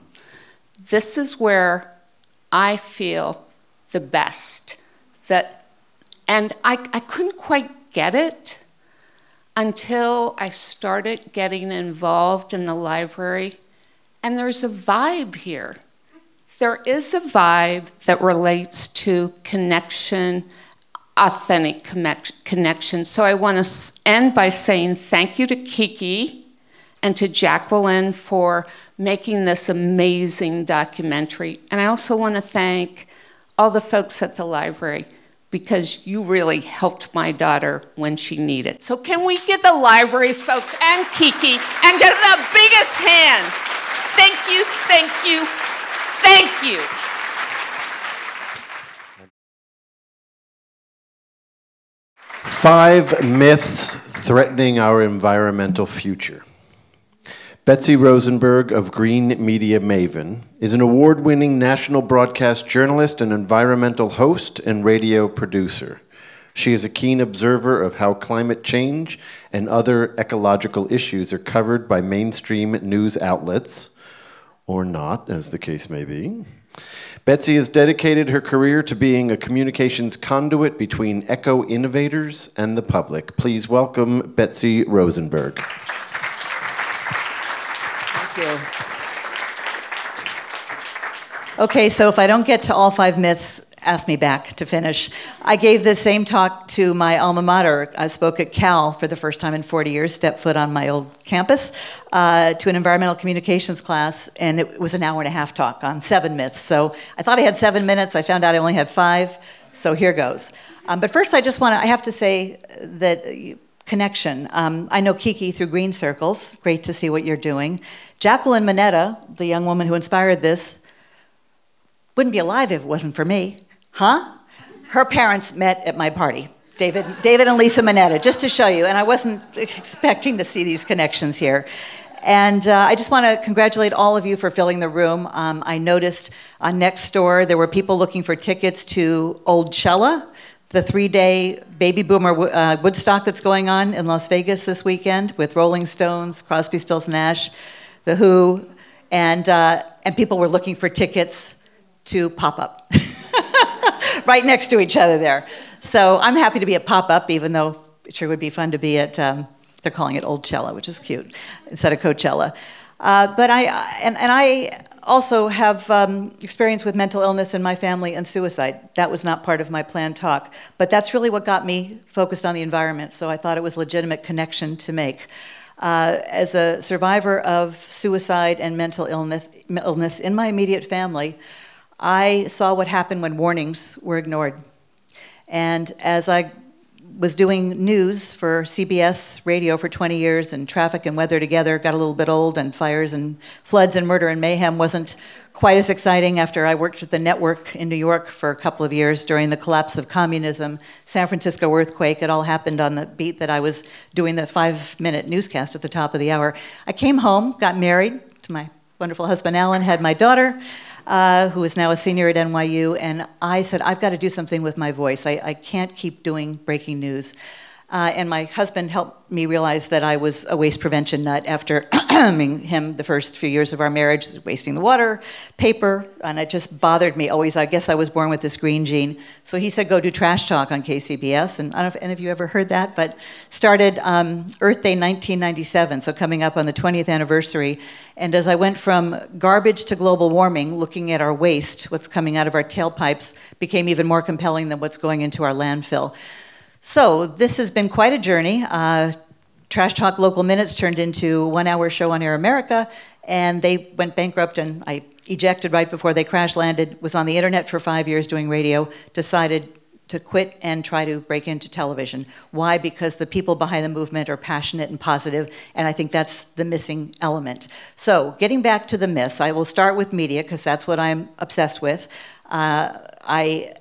this is where I feel the best. That, and I, I couldn't quite get it until I started getting involved in the library. And there's a vibe here. There is a vibe that relates to connection, authentic connection. So I want to end by saying thank you to Kiki and to Jacqueline for making this amazing documentary. And I also want to thank all the folks at the library because you really helped my daughter when she needed. So can we give the library folks and Kiki and just the biggest hand? Thank you, thank you, thank you. Five myths threatening our environmental future. Betsy Rosenberg of Green Media Maven is an award winning national broadcast journalist and environmental host and radio producer. She is a keen observer of how climate change and other ecological issues are covered by mainstream news outlets, or not, as the case may be. Betsy has dedicated her career to being a communications conduit between eco innovators and the public. Please welcome Betsy Rosenberg. Thank you. Okay, so if I don't get to all five myths, ask me back to finish. I gave the same talk to my alma mater. I spoke at Cal for the first time in 40 years, stepped foot on my old campus, uh, to an environmental communications class, and it was an hour and a half talk on seven myths. So I thought I had seven minutes. I found out I only had five. So here goes. Um, but first, I just want to, I have to say that connection. Um, I know Kiki through Green Circles. Great to see what you're doing. Jacqueline Mineta, the young woman who inspired this, wouldn't be alive if it wasn't for me. Huh? Her parents met at my party. David, David and Lisa Mineta, just to show you. And I wasn't *laughs* expecting to see these connections here. And uh, I just want to congratulate all of you for filling the room. Um, I noticed on next door there were people looking for tickets to Oldchella, the three day baby boomer uh, Woodstock that's going on in Las Vegas this weekend with Rolling Stones, Crosby, Stills, Nash, The Who, and, uh, and people were looking for tickets to pop up. *laughs* right next to each other there. So I'm happy to be at pop up, even though it sure would be fun to be at, um, they're calling it Oldchella, which is cute, instead of Coachella. Uh, but I, and, and I also have um, experience with mental illness in my family and suicide. That was not part of my planned talk, but that's really what got me focused on the environment, so I thought it was a legitimate connection to make. Uh, as a survivor of suicide and mental illness, illness in my immediate family, I saw what happened when warnings were ignored. And as I was doing news for CBS radio for 20 years, and traffic and weather together got a little bit old, and fires and floods and murder and mayhem wasn't quite as exciting after I worked at the network in New York for a couple of years during the collapse of communism, San Francisco earthquake. It all happened on the beat that I was doing the five minute newscast at the top of the hour. I came home, got married to my wonderful husband Alan, had my daughter uh, who is now a senior at NYU, and I said, I've got to do something with my voice. I, I can't keep doing breaking news. Uh, and my husband helped me realize that I was a waste prevention nut after *clears throat* him the first few years of our marriage, wasting the water, paper, and it just bothered me always. I guess I was born with this green gene. So he said, go do Trash Talk on KCBS. And I don't know if any of you ever heard that, but started um, Earth Day 1997, so coming up on the 20th anniversary. And as I went from garbage to global warming, looking at our waste, what's coming out of our tailpipes, became even more compelling than what's going into our landfill. So this has been quite a journey. Uh, Trash Talk Local Minutes turned into one hour show on Air America, and they went bankrupt, and I ejected right before they crash landed, was on the internet for five years doing radio, decided to quit and try to break into television. Why? Because the people behind the movement are passionate and positive, and I think that's the missing element. So, getting back to the myths, I will start with media because that's what I'm obsessed with. Uh, I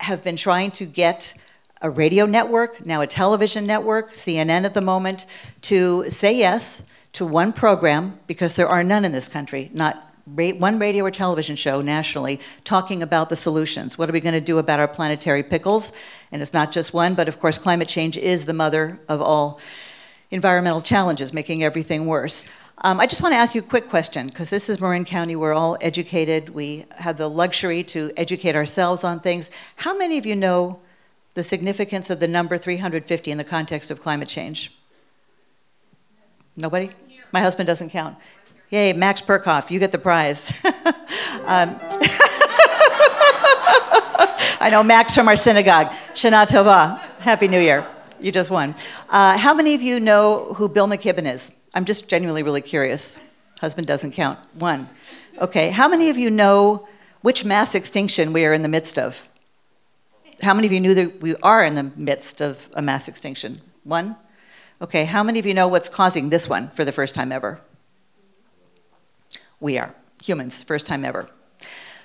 have been trying to get a radio network, now a television network, CNN at the moment, to say yes to one program, because there are none in this country, not one radio or television show nationally talking about the solutions. What are we going to do about our planetary pickles? And it's not just one, but of course, climate change is the mother of all environmental challenges, making everything worse. Um, I just want to ask you a quick question, because this is Marin County. We're all educated. We have the luxury to educate ourselves on things. How many of you know the significance of the number 350 in the context of climate change? Nobody? My husband doesn't count. Yay, Max Perkoff, you get the prize. *laughs* um, *laughs* I know Max from our synagogue. Shana Tova. Happy New Year. You just won. Uh, how many of you know who Bill McKibben is? I'm just genuinely really curious. Husband doesn't count. One. Okay. How many of you know which mass extinction we are in the midst of? How many of you knew that we are in the midst of a mass extinction? One? Okay, how many of you know what's causing this one for the first time ever? We are, humans, first time ever.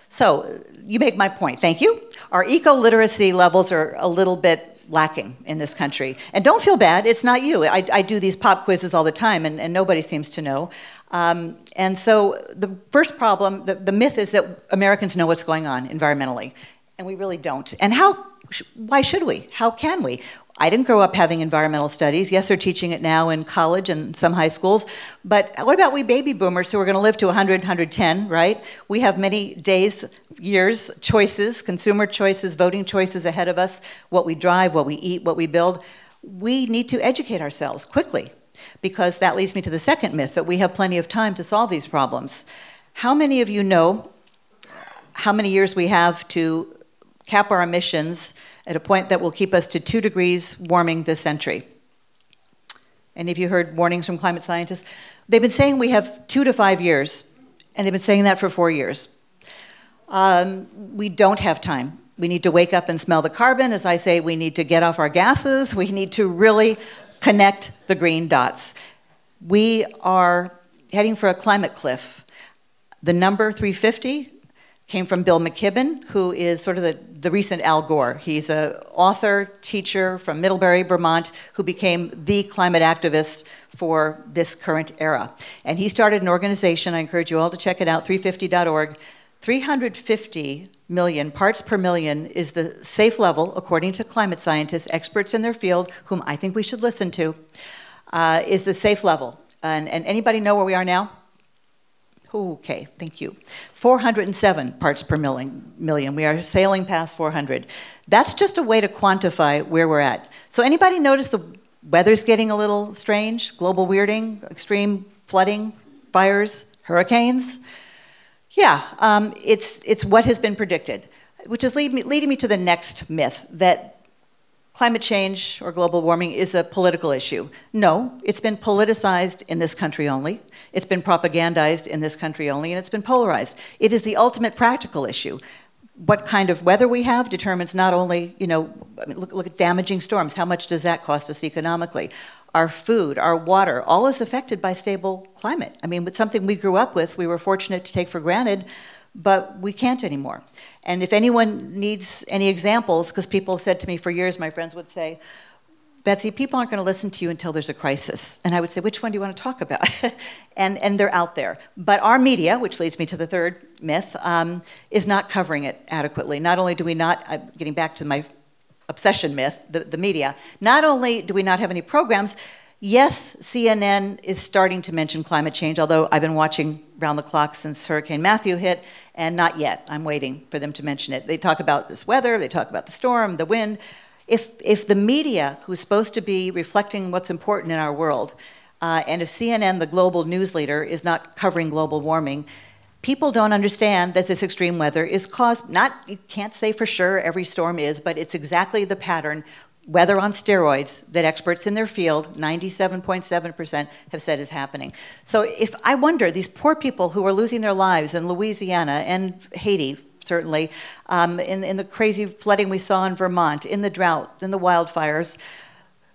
So, you make my point, thank you. Our eco literacy levels are a little bit lacking in this country. And don't feel bad, it's not you. I, I do these pop quizzes all the time, and, and nobody seems to know. Um, and so the first problem, the, the myth is that Americans know what's going on environmentally, and we really don't. And how, why should we? How can we? I didn't grow up having environmental studies. Yes, they're teaching it now in college and some high schools. But what about we baby boomers who are going to live to 100, 110, right? We have many days, years, choices, consumer choices, voting choices ahead of us, what we drive, what we eat, what we build. We need to educate ourselves quickly because that leads me to the second myth that we have plenty of time to solve these problems. How many of you know how many years we have to cap our emissions at a point that will keep us to two degrees warming this century. Any of you heard warnings from climate scientists? They've been saying we have two to five years, and they've been saying that for four years. Um, we don't have time. We need to wake up and smell the carbon. As I say, we need to get off our gases. We need to really connect the green dots. We are heading for a climate cliff. The number 350 came from Bill McKibben, who is sort of the, the recent Al Gore. He's an author, teacher from Middlebury, Vermont, who became the climate activist for this current era. And he started an organization, I encourage you all to check it out, 350.org. 350 million parts per million is the safe level, according to climate scientists, experts in their field, whom I think we should listen to, uh, is the safe level. And, and anybody know where we are now? Okay, thank you. 407 parts per million, million. We are sailing past 400. That's just a way to quantify where we're at. So anybody notice the weather's getting a little strange? Global weirding, extreme flooding, fires, hurricanes? Yeah, um, it's, it's what has been predicted, which is lead me, leading me to the next myth, that climate change or global warming is a political issue. No, it's been politicized in this country only. It's been propagandized in this country only, and it's been polarized. It is the ultimate practical issue. What kind of weather we have determines not only, you know, I mean, look, look at damaging storms. How much does that cost us economically? Our food, our water, all is affected by stable climate. I mean, it's something we grew up with, we were fortunate to take for granted, but we can't anymore. And if anyone needs any examples, because people said to me for years, my friends would say, Betsy, people aren't going to listen to you until there's a crisis. And I would say, which one do you want to talk about? *laughs* and, and they're out there. But our media, which leads me to the third myth, um, is not covering it adequately. Not only do we not, uh, getting back to my obsession myth, the, the media, not only do we not have any programs, Yes, CNN is starting to mention climate change, although I've been watching round the clock since Hurricane Matthew hit, and not yet. I'm waiting for them to mention it. They talk about this weather, they talk about the storm, the wind. If, if the media, who's supposed to be reflecting what's important in our world, uh, and if CNN, the global news leader, is not covering global warming, people don't understand that this extreme weather is caused, not, you can't say for sure every storm is, but it's exactly the pattern weather on steroids that experts in their field, 97.7%, have said is happening. So if I wonder, these poor people who are losing their lives in Louisiana and Haiti, certainly, um, in, in the crazy flooding we saw in Vermont, in the drought, in the wildfires,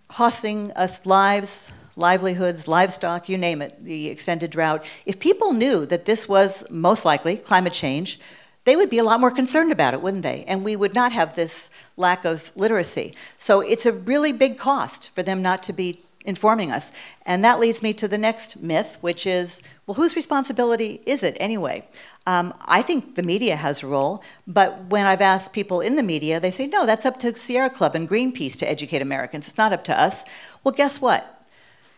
costing us lives, livelihoods, livestock, you name it, the extended drought. If people knew that this was most likely climate change, they would be a lot more concerned about it, wouldn't they? And we would not have this lack of literacy. So it's a really big cost for them not to be informing us. And that leads me to the next myth, which is well, whose responsibility is it anyway? Um, I think the media has a role, but when I've asked people in the media, they say, no, that's up to Sierra Club and Greenpeace to educate Americans. It's not up to us. Well, guess what?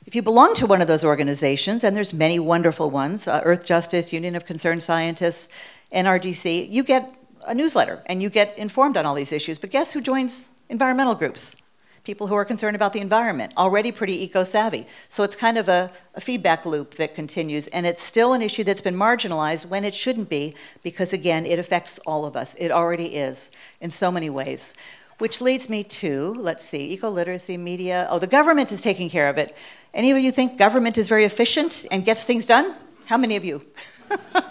If you belong to one of those organizations, and there's many wonderful ones, uh, Earthjustice, Union of Concerned Scientists, NRDC, you get a newsletter and you get informed on all these issues. But guess who joins environmental groups? People who are concerned about the environment, already pretty eco savvy. So it's kind of a, a, feedback loop that continues, and it's still an issue that's been marginalized when it shouldn't be, because again, it affects all of us. It already is in so many ways. Which leads me to, let's see, eco literacy, media. Oh, the government is taking care of it. Any of you think government is very efficient and gets things done? How many of you? *laughs*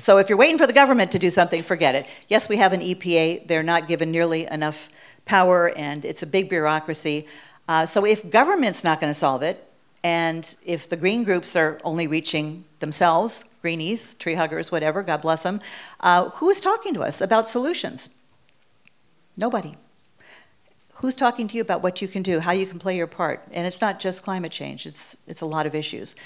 So if you're waiting for the government to do something, forget it. Yes, we have an EPA. They're not given nearly enough power, and it's a big bureaucracy. Uh, so if government's not going to solve it, and if the green groups are only reaching themselves, greenies, tree huggers, whatever, God bless them, uh, who is talking to us about solutions? Nobody. Who's talking to you about what you can do, how you can play your part? And it's not just climate change, it's, it's a lot of issues.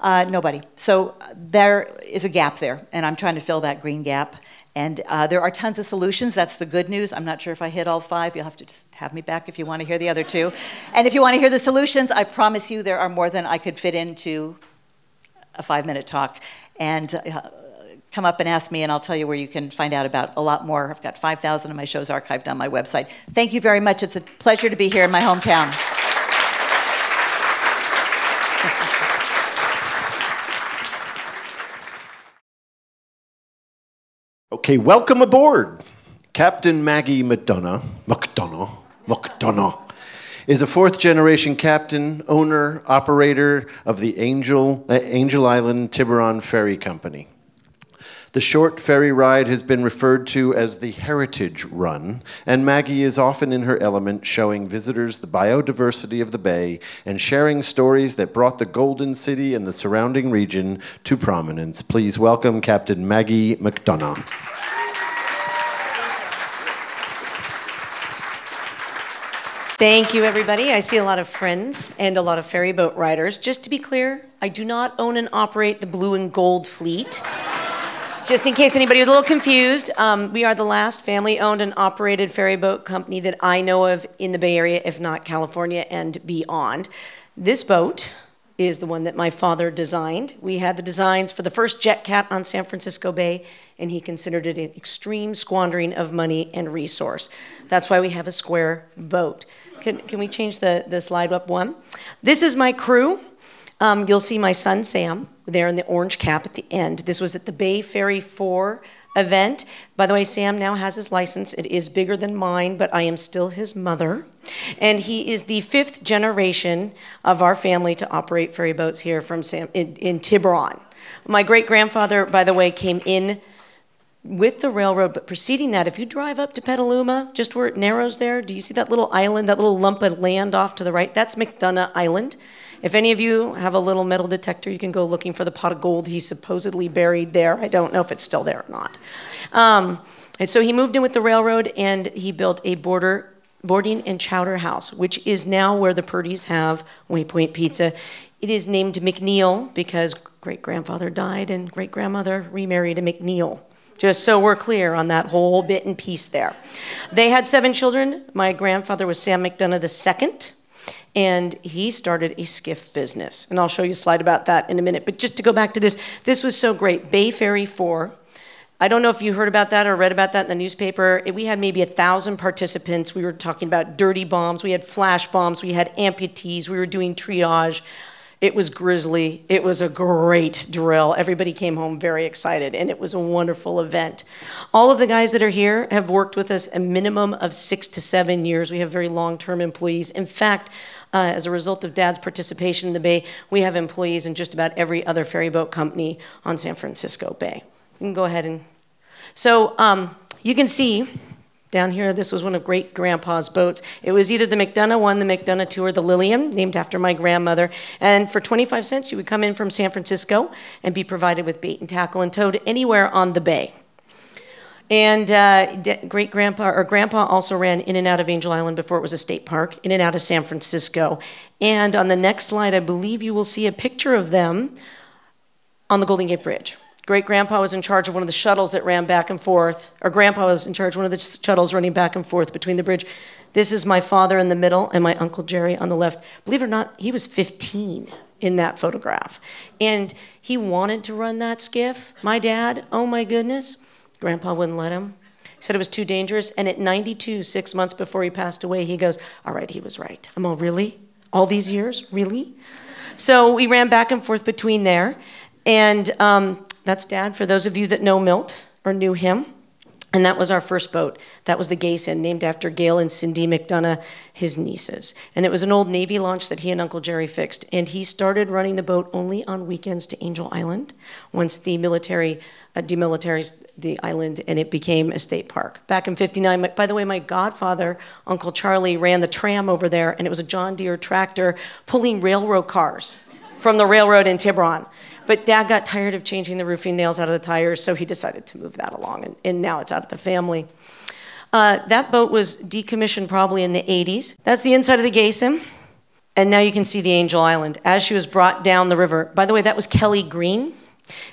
Uh, nobody. So uh, there is a gap there, and I'm trying to fill that green gap. And uh, there are tons of solutions. That's the good news. I'm not sure if I hit all five. You'll have to just have me back if you want to hear the other two. And if you want to hear the solutions, I promise you there are more than I could fit into a five minute talk. And uh, come up and ask me, and I'll tell you where you can find out about a lot more. I've got 5,000 of my shows archived on my website. Thank you very much. It's a pleasure to be here in my hometown. Okay, welcome aboard. Captain Maggie McDonough, McDonough, McDonough, is a fourth generation captain, owner, operator of the Angel, uh, Angel Island Tiburon Ferry Company. The short ferry ride has been referred to as the Heritage Run, and Maggie is often in her element, showing visitors the biodiversity of the bay and sharing stories that brought the Golden City and the surrounding region to prominence. Please welcome Captain Maggie McDonough. Thank you, everybody. I see a lot of friends and a lot of ferry boat riders. Just to be clear, I do not own and operate the blue and gold fleet. Just in case anybody was a little confused, um, we are the last family owned and operated ferry boat company that I know of in the Bay Area, if not California and beyond. This boat is the one that my father designed. We had the designs for the first jet cat on San Francisco Bay, and he considered it an extreme squandering of money and resource. That's why we have a square boat. Can, can we change the, the slide up one? This is my crew. Um, you'll see my son Sam there in the orange cap at the end. This was at the Bay Ferry 4 event. By the way, Sam now has his license. It is bigger than mine, but I am still his mother. And he is the fifth generation of our family to operate ferry boats here from Sam in, in Tiburon. My great grandfather, by the way, came in with the railroad, but preceding that, if you drive up to Petaluma, just where it narrows there, do you see that little island, that little lump of land off to the right? That's McDonough Island. If any of you have a little metal detector, you can go looking for the pot of gold he supposedly buried there. I don't know if it's still there or not. Um, and so he moved in with the railroad and he built a border boarding and chowder house, which is now where the Purdy's have Waypoint Pizza. It is named McNeil because great grandfather died and great grandmother remarried a McNeil just so we're clear on that whole bit and piece there. They had seven children. My grandfather was Sam McDonough II, and he started a skiff business. And I'll show you a slide about that in a minute. But just to go back to this, this was so great. Bay Ferry 4. I don't know if you heard about that or read about that in the newspaper. We had maybe a thousand participants. We were talking about dirty bombs. We had flash bombs. We had amputees. We were doing triage. It was grisly. It was a great drill. Everybody came home very excited, and it was a wonderful event. All of the guys that are here have worked with us a minimum of six to seven years. We have very long term employees. In fact, uh, as a result of Dad's participation in the Bay, we have employees in just about every other ferry boat company on San Francisco Bay. You can go ahead and. So um, you can see down here, this was one of great grandpa's boats. It was either the McDonough one, the McDonough two, or the Lillian, named after my grandmother. And for 25 cents, you would come in from San Francisco and be provided with bait and tackle and towed anywhere on the bay. And uh, great grandpa or grandpa also ran in and out of Angel Island before it was a state park, in and out of San Francisco. And on the next slide, I believe you will see a picture of them on the Golden Gate Bridge. Great grandpa was in charge of one of the shuttles that ran back and forth, or grandpa was in charge of one of the shuttles running back and forth between the bridge. This is my father in the middle and my uncle Jerry on the left. Believe it or not, he was 15 in that photograph. And he wanted to run that skiff. My dad, oh my goodness, grandpa wouldn't let him. He said it was too dangerous. And at 92, six months before he passed away, he goes, All right, he was right. I'm all, Really? All these years? Really? So we ran back and forth between there. And um, that's Dad, for those of you that know Milt or knew him. And that was our first boat. That was the Gayson, named after Gail and Cindy McDonough, his nieces. And it was an old Navy launch that he and Uncle Jerry fixed. And he started running the boat only on weekends to Angel Island once the military uh, demilitarized the island and it became a state park. Back in 59, by the way, my godfather, Uncle Charlie, ran the tram over there and it was a John Deere tractor pulling railroad cars from the railroad in Tiburon. But dad got tired of changing the roofing nails out of the tires, so he decided to move that along, and, and now it's out of the family. Uh, that boat was decommissioned probably in the 80s. That's the inside of the Gaysim. And now you can see the Angel Island as she was brought down the river. By the way, that was Kelly Green.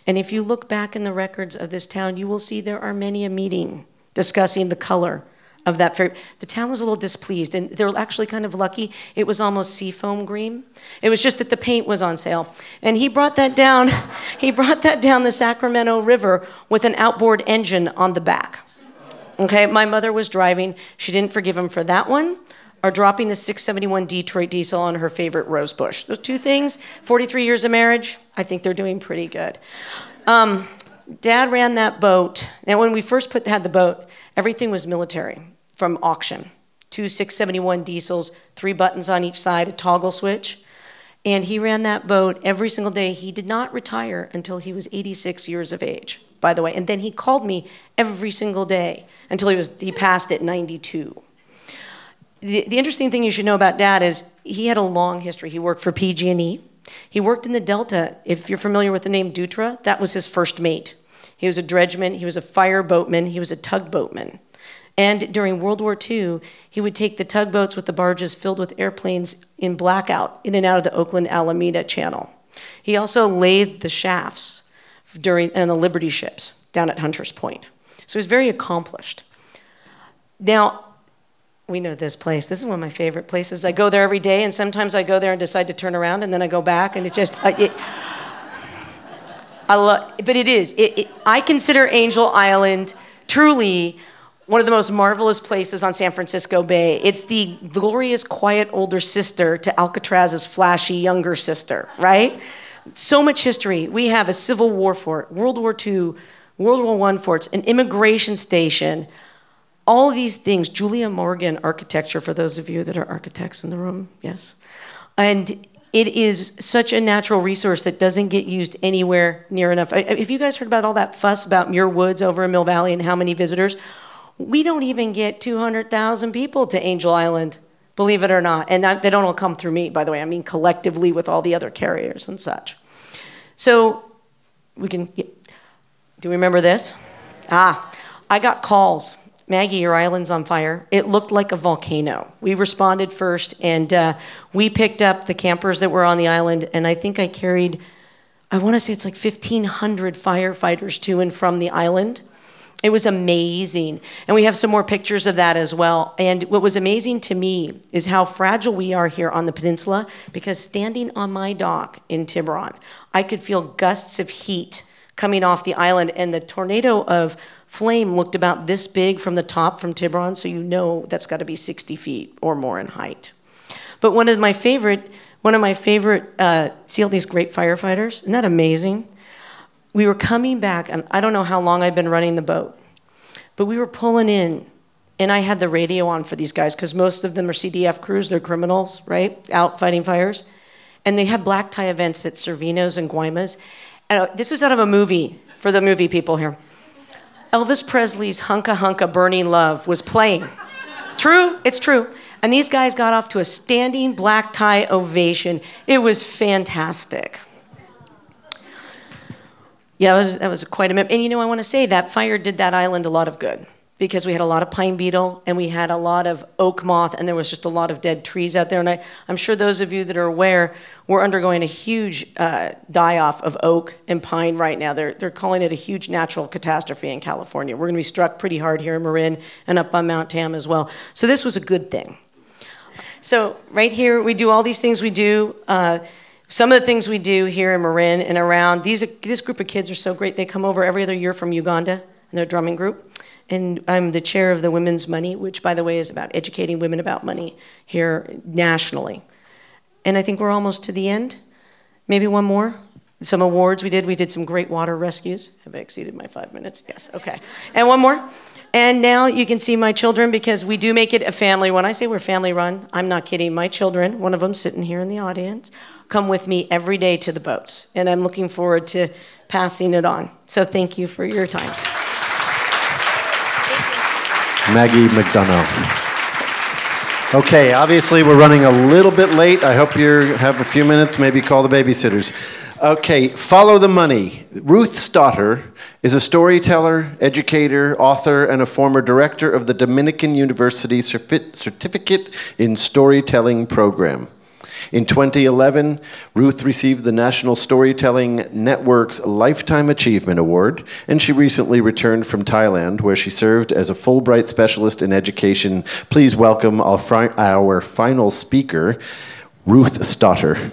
And if you look back in the records of this town, you will see there are many a meeting discussing the color of that ferry. The town was a little displeased, and they're actually kind of lucky. It was almost seafoam green. It was just that the paint was on sale. And he brought that down, *laughs* he brought that down the Sacramento River with an outboard engine on the back. Okay, my mother was driving. She didn't forgive him for that one or dropping the 671 Detroit diesel on her favorite rose bush. Those two things, 43 years of marriage, I think they're doing pretty good. Um, Dad ran that boat. Now, when we first put, had the boat, everything was military from auction. Two 671 diesels, three buttons on each side, a toggle switch. And he ran that boat every single day. He did not retire until he was 86 years of age, by the way. And then he called me every single day until he was he passed at 92. The, the interesting thing you should know about Dad is he had a long history. He worked for PG&E. He worked in the Delta. If you're familiar with the name Dutra, that was his first mate. He was a dredgeman. He was a fire boatman. He was a tugboatman. And during World War II, he would take the tugboats with the barges filled with airplanes in blackout in and out of the Oakland Alameda Channel. He also laid the shafts during and the Liberty ships down at Hunters Point. So he was very accomplished. Now, we know this place. This is one of my favorite places. I go there every day, and sometimes I go there and decide to turn around, and then I go back, and it just. Uh, it, I love, but it is. It, it, I consider Angel Island truly one of the most marvelous places on San Francisco Bay. It's the glorious, quiet older sister to Alcatraz's flashy younger sister, right? So much history. We have a Civil War fort, World War II, World War I forts, an immigration station, all these things, Julia Morgan architecture, for those of you that are architects in the room, yes. And it is such a natural resource that doesn't get used anywhere near enough. If you guys heard about all that fuss about Muir Woods over in Mill Valley and how many visitors, we don't even get 200,000 people to Angel Island, believe it or not. And they don't all come through me, by the way. I mean collectively with all the other carriers and such. So we can, do we remember this? Ah, I got calls Maggie, your island's on fire. It looked like a volcano. We responded first, and uh, we picked up the campers that were on the island, and I think I carried, I want to say it's like 1,500 firefighters to and from the island. It was amazing. And we have some more pictures of that as well. And what was amazing to me is how fragile we are here on the peninsula because standing on my dock in Tiburon, I could feel gusts of heat coming off the island and the tornado of flame looked about this big from the top from Tiburon, so you know that's got to be 60 feet or more in height. But one of my favorite, one of my favorite, uh, see all these great firefighters? Isn't that amazing? We were coming back, and I don't know how long I've been running the boat, but we were pulling in, and I had the radio on for these guys because most of them are CDF crews, they're criminals, right? Out fighting fires. And they had black tie events at Servinos and Guaymas. And uh, this was out of a movie for the movie people here. Elvis Presley's Hunka Hunka Burning Love was playing. True, it's true. And these guys got off to a standing black tie ovation. It was fantastic. Yeah, that was, that was quite a. And you know, I want to say that fire did that island a lot of good because we had a lot of pine beetle and we had a lot of oak moth and there was just a lot of dead trees out there. And I, am sure those of you that are aware, we're undergoing a huge uh, die-off of oak and pine right now. They're, they're calling it a huge natural catastrophe in California. We're going to be struck pretty hard here in Marin and up on Mount Tam as well. So this was a good thing. So right here, we do all these things we do. Uh, some of the things we do here in Marin and around, these, this group of kids are so great. They come over every other year from Uganda in their drumming group and I'm the chair of the Women's Money, which, by the way, is about educating women about money here nationally. And I think we're almost to the end. Maybe one more. Some awards we did. We did some great water rescues. Have I exceeded my five minutes? Yes, okay. And one more. And now you can see my children because we do make it a family. When I say we're family run, I'm not kidding. My children, one of them sitting here in the audience, come with me every day to the boats. And I'm looking forward to passing it on. So thank you for your time. Maggie McDonough. Okay, obviously we're running a little bit late. I hope you have a few minutes, maybe call the babysitters. Okay, follow the money. Ruth Stotter is a storyteller, educator, author, and a former director of the Dominican University Certificate in Storytelling program. In 2011, Ruth received the National Storytelling Network's Lifetime Achievement Award, and she recently returned from Thailand, where she served as a Fulbright Specialist in Education. Please welcome our, our final speaker, Ruth Stotter.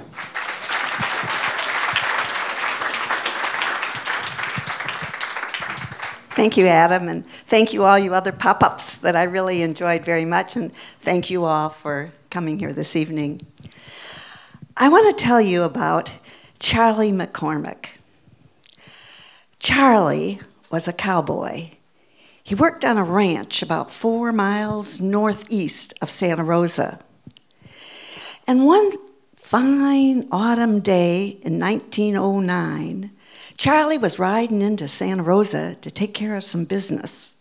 Thank you, Adam, and thank you all you other pop-ups that I really enjoyed very much, and thank you all for coming here this evening. I want to tell you about Charlie McCormick. Charlie was a cowboy. He worked on a ranch about four miles northeast of Santa Rosa. And one fine autumn day in 1909, Charlie was riding into Santa Rosa to take care of some business.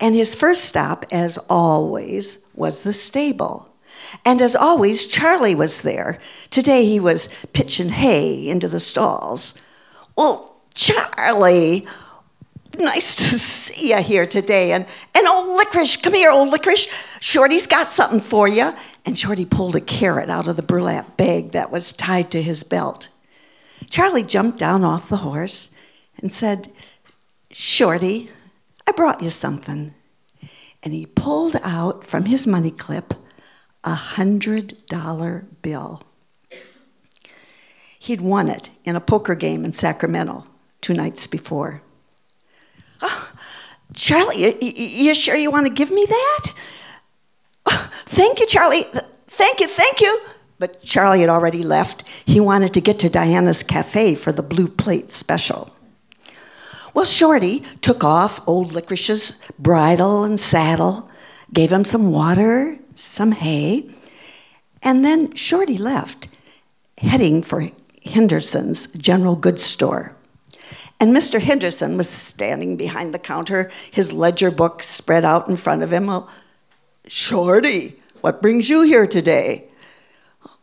And his first stop, as always, was the stable. And as always, Charlie was there. Today he was pitching hay into the stalls. Well, Charlie, nice to see you here today. And, and old licorice, come here, old licorice. Shorty's got something for you. And Shorty pulled a carrot out of the burlap bag that was tied to his belt. Charlie jumped down off the horse and said, Shorty, I brought you something. And he pulled out from his money clip a hundred dollar bill. He'd won it in a poker game in Sacramento two nights before. Oh, Charlie, you, you sure you want to give me that? Oh, thank you, Charlie. Thank you, thank you. But Charlie had already left. He wanted to get to Diana's Cafe for the blue plate special. Well, Shorty took off old Licorice's bridle and saddle, gave him some water, some hay, and then Shorty left, heading for Henderson's general goods store. And Mr. Henderson was standing behind the counter, his ledger book spread out in front of him. Well, Shorty, what brings you here today?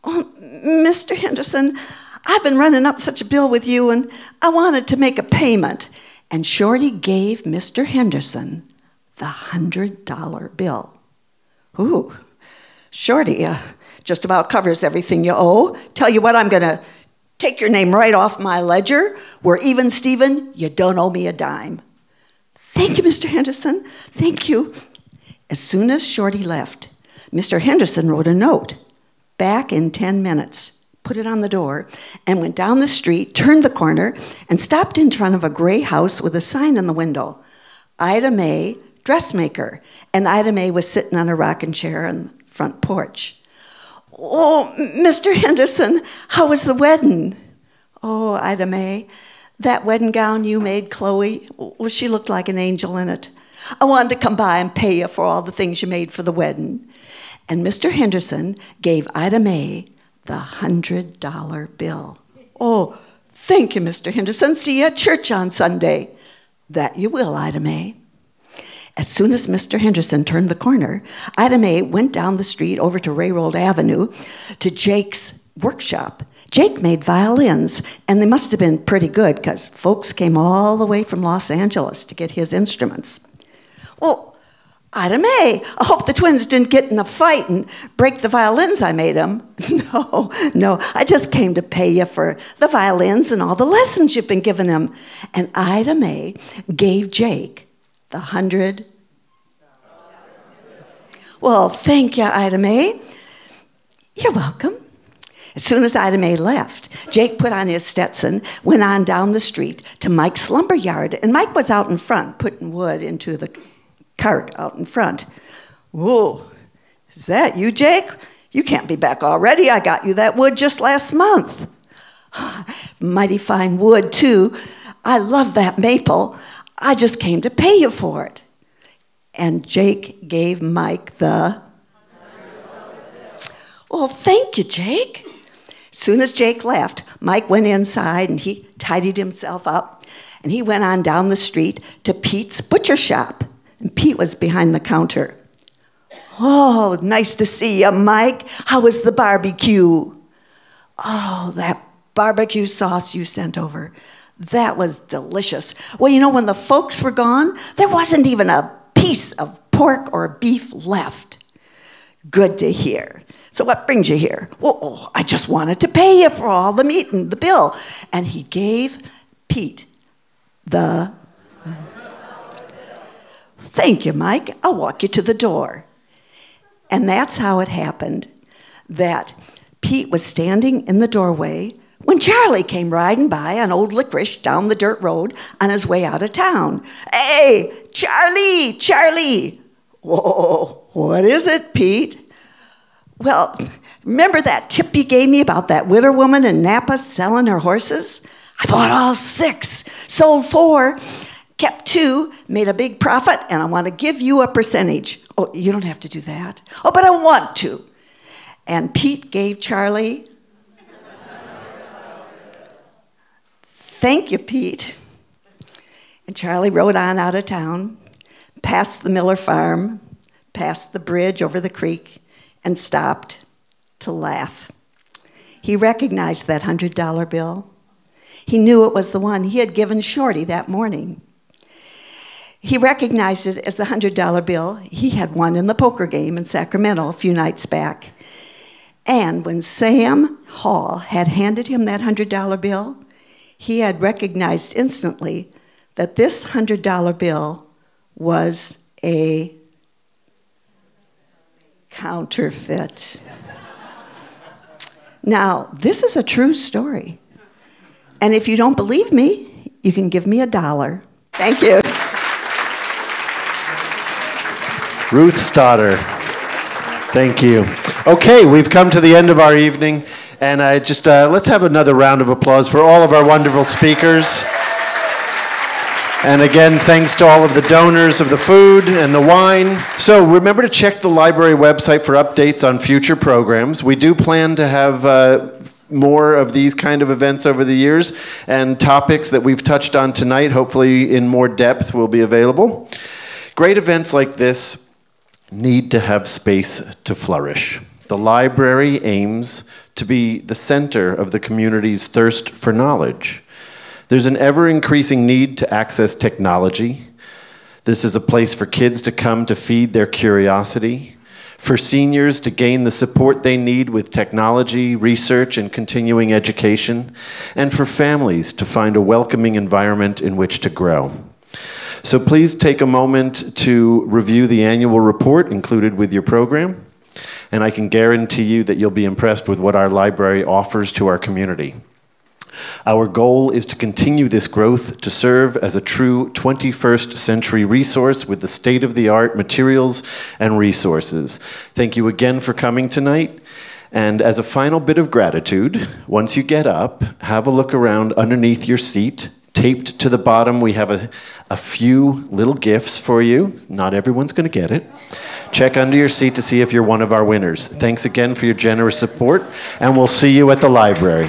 Oh, Mr. Henderson, I've been running up such a bill with you, and I wanted to make a payment. And Shorty gave Mr. Henderson the $100 bill. Ooh, Shorty uh, just about covers everything you owe. Tell you what, I'm going to take your name right off my ledger. We're even, Stephen. You don't owe me a dime. Thank you, Mr. Henderson. Thank you. As soon as Shorty left, Mr. Henderson wrote a note back in 10 minutes, put it on the door, and went down the street, turned the corner, and stopped in front of a gray house with a sign in the window Ida May, dressmaker. And Ida May was sitting on a rocking chair on the front porch. Oh, Mr. Henderson, how was the wedding? Oh, Ida May, that wedding gown you made Chloe, well, she looked like an angel in it. I wanted to come by and pay you for all the things you made for the wedding. And Mr. Henderson gave Ida May the $100 bill. Oh, thank you, Mr. Henderson. See you at church on Sunday. That you will, Ida May. As soon as Mr. Henderson turned the corner, Ida May went down the street over to Railroad Avenue to Jake's workshop. Jake made violins, and they must have been pretty good because folks came all the way from Los Angeles to get his instruments. Well, Ida May, I hope the twins didn't get in a fight and break the violins I made them. *laughs* No, no, I just came to pay you for the violins and all the lessons you've been giving them. And Ida May gave Jake the hundred. Well, thank you, Ida May. You're welcome. As soon as Ida May left, Jake put on his Stetson, went on down the street to Mike's lumber yard, and Mike was out in front putting wood into the cart out in front. Whoa, is that you, Jake? You can't be back already. I got you that wood just last month. *sighs* Mighty fine wood, too. I love that maple. I just came to pay you for it. And Jake gave Mike the. Well, thank you, Jake. As soon as Jake left, Mike went inside and he tidied himself up and he went on down the street to Pete's butcher shop. And Pete was behind the counter. Oh, nice to see you, Mike. How was the barbecue? Oh, that barbecue sauce you sent over. That was delicious. Well, you know, when the folks were gone, there wasn't even a piece of pork or beef left. Good to hear. So, what brings you here? Well, oh, I just wanted to pay you for all the meat and the bill. And he gave Pete the. Thank you, Mike. I'll walk you to the door. And that's how it happened that Pete was standing in the doorway when Charlie came riding by on old licorice down the dirt road on his way out of town. Hey, Charlie, Charlie. Whoa, what is it, Pete? Well, remember that tip you gave me about that widow woman in Napa selling her horses? I bought all six, sold four, kept two, made a big profit, and I want to give you a percentage. Oh, you don't have to do that. Oh, but I want to. And Pete gave Charlie. Thank you, Pete. And Charlie rode on out of town, past the Miller farm, past the bridge over the creek, and stopped to laugh. He recognized that $100 bill. He knew it was the one he had given Shorty that morning. He recognized it as the $100 bill he had won in the poker game in Sacramento a few nights back. And when Sam Hall had handed him that $100 bill, he had recognized instantly that this $100 bill was a counterfeit. now, this is a true story. And if you don't believe me, you can give me a dollar. Thank you. Ruth Stoddard. Thank you. Okay, we've come to the end of our evening, and I just uh, let's have another round of applause for all of our wonderful speakers. And again, thanks to all of the donors of the food and the wine. So remember to check the library website for updates on future programs. We do plan to have uh, more of these kind of events over the years, and topics that we've touched on tonight, hopefully in more depth, will be available. Great events like this need to have space to flourish. The library aims to be the center of the community's thirst for knowledge. There's an ever increasing need to access technology. This is a place for kids to come to feed their curiosity, for seniors to gain the support they need with technology, research, and continuing education, and for families to find a welcoming environment in which to grow. So please take a moment to review the annual report included with your program, and I can guarantee you that you'll be impressed with what our library offers to our community. Our goal is to continue this growth to serve as a true 21st century resource with the state of the art materials and resources. Thank you again for coming tonight. And as a final bit of gratitude, once you get up, have a look around underneath your seat. Taped to the bottom, we have a, a few little gifts for you. Not everyone's going to get it. Check under your seat to see if you're one of our winners. Thanks again for your generous support, and we'll see you at the library.